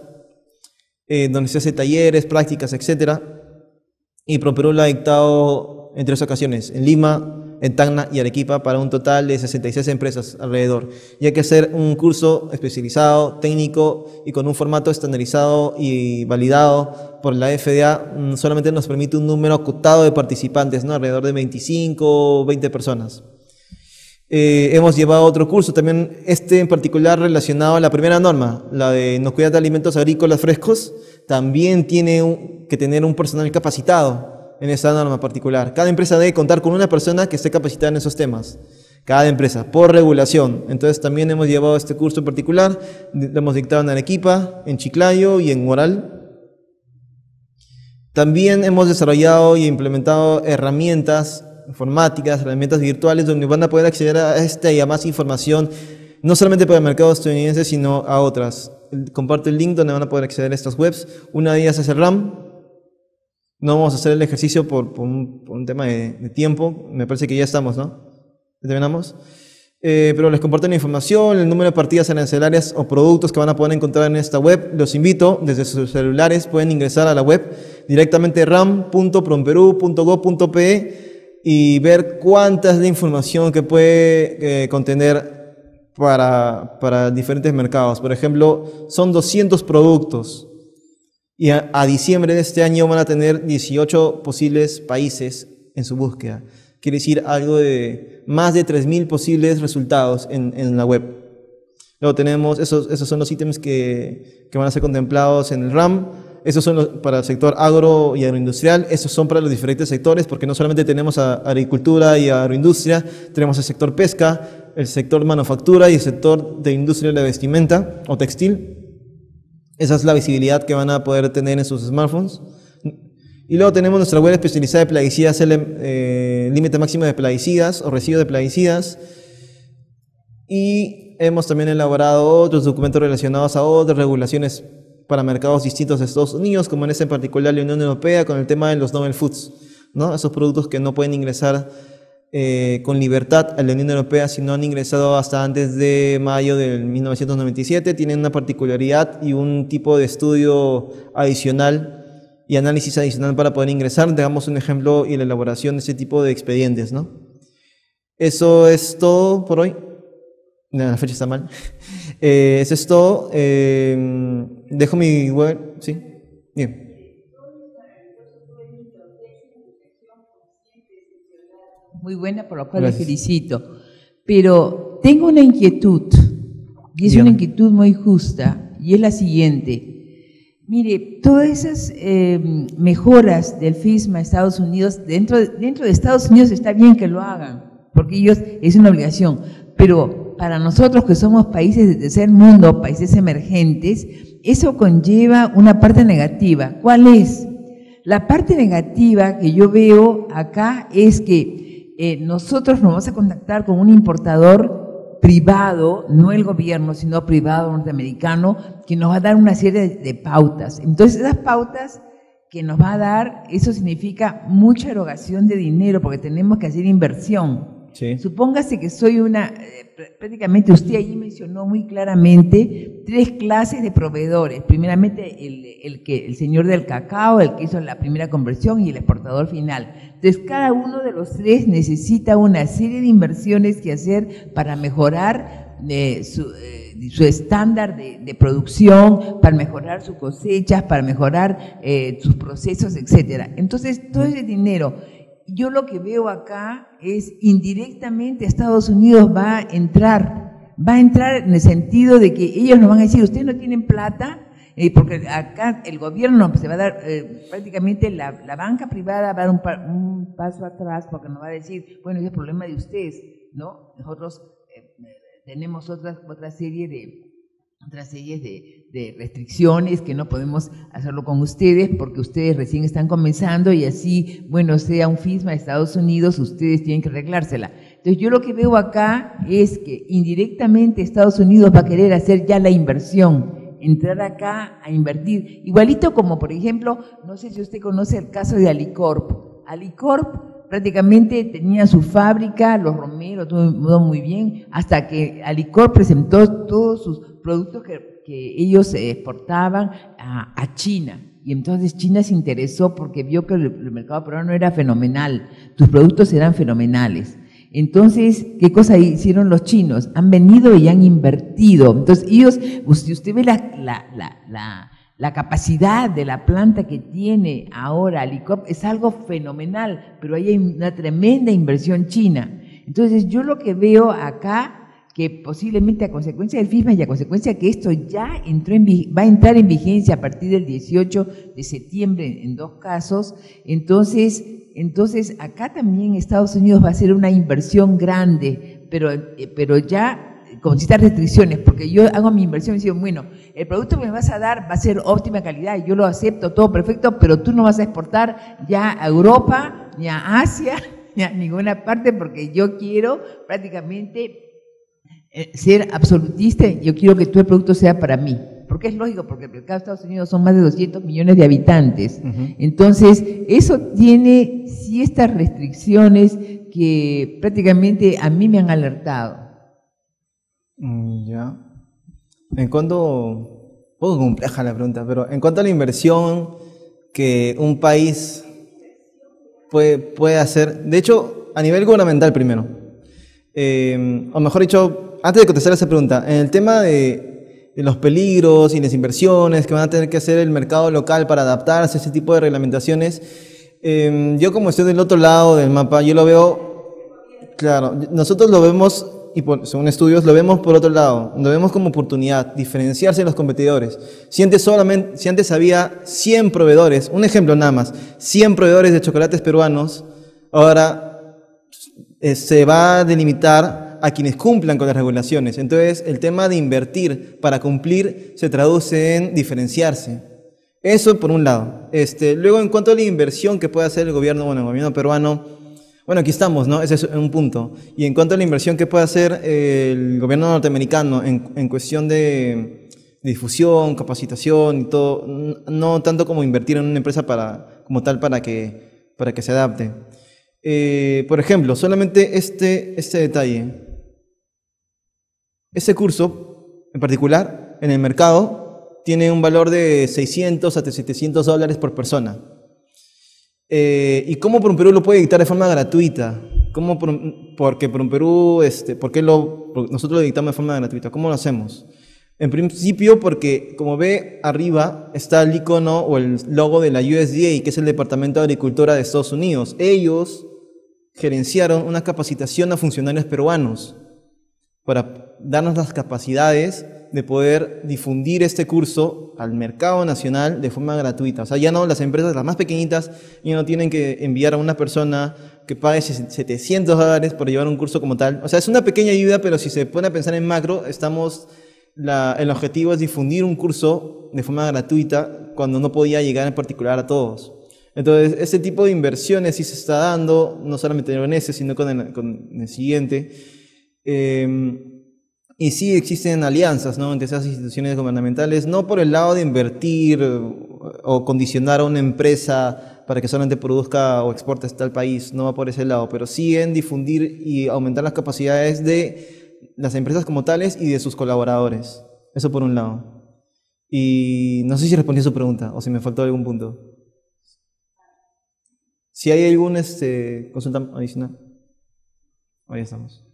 eh, donde se hace talleres, prácticas, etc. Y Perú lo ha dictado en tres ocasiones, en Lima, en Tacna y Arequipa para un total de 66 empresas alrededor. Y hay que hacer un curso especializado, técnico y con un formato estandarizado y validado por la FDA. Mm, solamente nos permite un número acotado de participantes, ¿no? alrededor de 25 o 20 personas. Eh, hemos llevado otro curso, también este en particular relacionado a la primera norma, la de inocuidad de alimentos agrícolas frescos, también tiene que tener un personal capacitado en esa norma particular. Cada empresa debe contar con una persona que esté capacitada en esos temas. Cada empresa, por regulación. Entonces también hemos llevado este curso en particular, lo hemos dictado en Arequipa, en Chiclayo y en Moral. También hemos desarrollado y implementado herramientas informáticas, herramientas virtuales, donde van a poder acceder a esta y a más información, no solamente para el mercado estadounidense, sino a otras. Comparto el link donde van a poder acceder a estas webs. Una de ellas es el RAM, No vamos a hacer el ejercicio por, un, tema de, tiempo. Me parece que ya estamos, ¿no? ¿Terminamos? Eh, pero les comparto la información, el número de partidas arancelarias o productos que van a poder encontrar en esta web. Los invito, desde sus celulares pueden ingresar a la web directamente ram.promperú.gov.pe y ver cuánta es la información que puede eh, contener para, para diferentes mercados. Por ejemplo, son 200 productos y a, diciembre de este año van a tener 18 posibles países en su búsqueda. Quiere decir algo de más de 3.000 posibles resultados en, en, la web. Luego tenemos, esos, esos son los ítems que, que van a ser contemplados en el RAM. Esos son los, para el sector agro y agroindustrial, esos son para los diferentes sectores, porque no solamente tenemos a agricultura y agroindustria, tenemos el sector pesca, el sector manufactura y el sector de industria de la vestimenta o textil. Esa es la visibilidad que van a poder tener en sus smartphones. Y luego tenemos nuestra web especializada de plaguicidas, el eh, límite máximo de plaguicidas o residuos de plaguicidas. Y hemos también elaborado otros documentos relacionados a otras regulaciones para mercados distintos de Estados Unidos, como en este en particular la Unión Europea, con el tema de los novel foods, ¿no? esos productos que no pueden ingresar eh, con libertad a la Unión Europea si no han ingresado hasta antes de mayo del 1997. Tienen una particularidad y un tipo de estudio adicional y análisis adicional para poder ingresar. Damos un ejemplo y la elaboración de ese tipo de expedientes. ¿no? Eso es todo por hoy. No, la fecha está mal. Eh, eso es todo. Eh, dejo mi web. ¿Sí? Bien. Muy buena, por lo cual le felicito. Pero tengo una inquietud, y es una inquietud muy justa, y es la siguiente. Mire, todas esas eh, mejoras del FISMA a Estados Unidos, dentro, dentro de Estados Unidos está bien que lo hagan, porque ellos es una obligación, pero para nosotros que somos países de tercer mundo, países emergentes, eso conlleva una parte negativa. ¿Cuál es? La parte negativa que yo veo acá es que eh, nosotros nos vamos a contactar con un importador privado, no el gobierno, sino privado norteamericano, que nos va a dar una serie de, pautas. Entonces, esas pautas que nos va a dar, eso significa mucha erogación de dinero, porque tenemos que hacer inversión. Supóngase que soy una, eh, prácticamente usted allí mencionó muy claramente tres clases de proveedores. Primeramente el, el, que, el señor del cacao, el que hizo la primera conversión y el exportador final. Entonces cada uno de los tres necesita una serie de inversiones que hacer para mejorar eh, su, eh, su, estándar de, de, producción, para mejorar sus cosechas, para mejorar sus procesos, etcétera. Entonces todo ese dinero yo lo que veo acá es indirectamente Estados Unidos va a entrar, va a entrar en el sentido de que ellos nos van a decir, ustedes no tienen plata, eh, porque acá el gobierno se va a dar, eh, prácticamente la, banca privada va a dar un, paso atrás porque nos va a decir, bueno, es el problema de ustedes, ¿no? Nosotros eh, tenemos otra, otra serie de, otras series de, de, restricciones que no podemos hacerlo con ustedes porque ustedes recién están comenzando y así, bueno, sea un FISMA de Estados Unidos, ustedes tienen que arreglársela. Entonces yo lo que veo acá es que indirectamente Estados Unidos va a querer hacer ya la inversión, entrar acá a invertir. Igualito como, por ejemplo, no sé si usted conoce el caso de Alicorp. Alicorp prácticamente tenía su fábrica, los romeros, todo muy bien, hasta que Alicorp presentó todos sus productos que, que ellos exportaban a, China. Y entonces China se interesó porque vio que el, mercado peruano era fenomenal, tus productos eran fenomenales. Entonces, ¿qué cosa hicieron los chinos? Han venido y han invertido. Entonces, ellos, si usted ve la, la, la, la capacidad de la planta que tiene ahora Alicop, es algo fenomenal, pero hay una tremenda inversión china. Entonces, yo lo que veo acá que posiblemente a consecuencia del FISMA y a consecuencia que esto ya entró en, va a entrar en vigencia a partir del 18 de septiembre en dos casos, entonces, entonces acá también Estados Unidos va a hacer una inversión grande, pero, eh, pero ya con ciertas restricciones, porque yo hago mi inversión y digo, bueno, el producto que me vas a dar va a ser óptima calidad yo lo acepto, todo perfecto, pero tú no vas a exportar ya a Europa, ni a Asia, ni a ninguna parte, porque yo quiero prácticamente ser absolutista, yo quiero que todo el producto sea para mí. porque es lógico, porque el mercado de Estados Unidos son más de 200 millones de habitantes. Entonces, eso tiene ciertas restricciones que prácticamente a mí me han alertado. Mm, ya. En cuanto, poco compleja la pregunta, pero en cuanto a la inversión que un país puede, puede hacer, de hecho, a nivel gubernamental primero, eh, o mejor dicho, antes de contestar esa pregunta, en el tema de, los peligros y las inversiones que van a tener que hacer el mercado local para adaptarse a ese tipo de reglamentaciones, eh, yo como estoy del otro lado del mapa, yo lo veo, claro, nosotros lo vemos y según estudios lo vemos por otro lado, lo vemos como oportunidad, diferenciarse de los competidores. Si antes, solamente, si antes había 100 proveedores, un ejemplo nada más, 100 proveedores de chocolates peruanos, ahora eh, se va a delimitar a quienes cumplan con las regulaciones. Entonces, el tema de invertir para cumplir se traduce en diferenciarse. Eso por un lado. Este, luego, en cuanto a la inversión que puede hacer el gobierno, bueno, el gobierno peruano, bueno, aquí estamos, ¿no? Ese es un punto. Y en cuanto a la inversión que puede hacer el gobierno norteamericano en, en cuestión de, difusión, capacitación y todo, no tanto como invertir en una empresa para, como tal para que, para que se adapte. Eh, por ejemplo, solamente este, este detalle. Ese curso, en particular, en el mercado, tiene un valor de 600 a 700 dólares por persona. Eh, ¿Y cómo Perú lo puede dictar de forma gratuita? ¿Cómo por, porque Perú, este, ¿por qué lo, nosotros lo dictamos de forma gratuita? ¿Cómo lo hacemos? En principio porque, como ve arriba, está el icono o el logo de la USDA, que es el Departamento de Agricultura de Estados Unidos. Ellos gerenciaron una capacitación a funcionarios peruanos para darnos las capacidades de poder difundir este curso al mercado nacional de forma gratuita. O sea, ya no las empresas, las más pequeñitas, ya no tienen que enviar a una persona que pague 700 dólares por llevar un curso como tal. O sea, es una pequeña ayuda, pero si se pone a pensar en macro, estamos, la, el objetivo es difundir un curso de forma gratuita cuando no podía llegar en particular a todos. Entonces, ese tipo de inversiones sí se está dando, no solamente en ese, sino con el, con el siguiente. Eh, y sí existen alianzas ¿no? entre esas instituciones gubernamentales, no por el lado de invertir o condicionar a una empresa para que solamente produzca o exporte hasta el país, no va por ese lado, pero sí en difundir y aumentar las capacidades de las empresas como tales y de sus colaboradores. Eso por un lado. Y no sé si respondí a su pregunta o si me faltó algún punto. Si hay algún este, consulta adicional. Ahí estamos.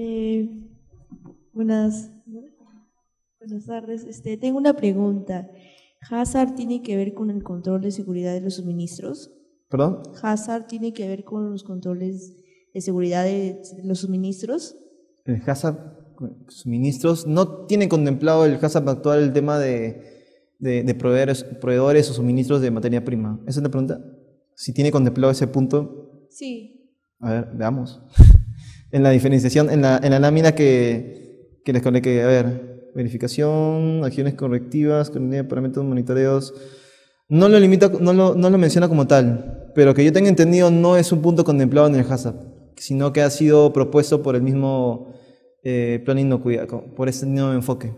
Eh, buenas, buenas tardes. Este, tengo una pregunta. ¿Hazard tiene que ver con el control de seguridad de los suministros? ¿Perdón? ¿Hazard tiene que ver con los controles de seguridad de los suministros? El Hazard, suministros, no tiene contemplado el Hazard actual el tema de, de, de proveedores, proveedores o suministros de materia prima. ¿Esa es la pregunta? Si tiene contemplado ese punto. Sí. A ver, veamos en la diferenciación, en la, en la lámina que, que les que, a ver, verificación, acciones correctivas, parámetros monitoreos. No lo limita, no lo, no lo menciona como tal, pero que yo tenga entendido no es un punto contemplado en el HACCP, sino que ha sido propuesto por el mismo eh, plan inocuidad, por ese nuevo enfoque.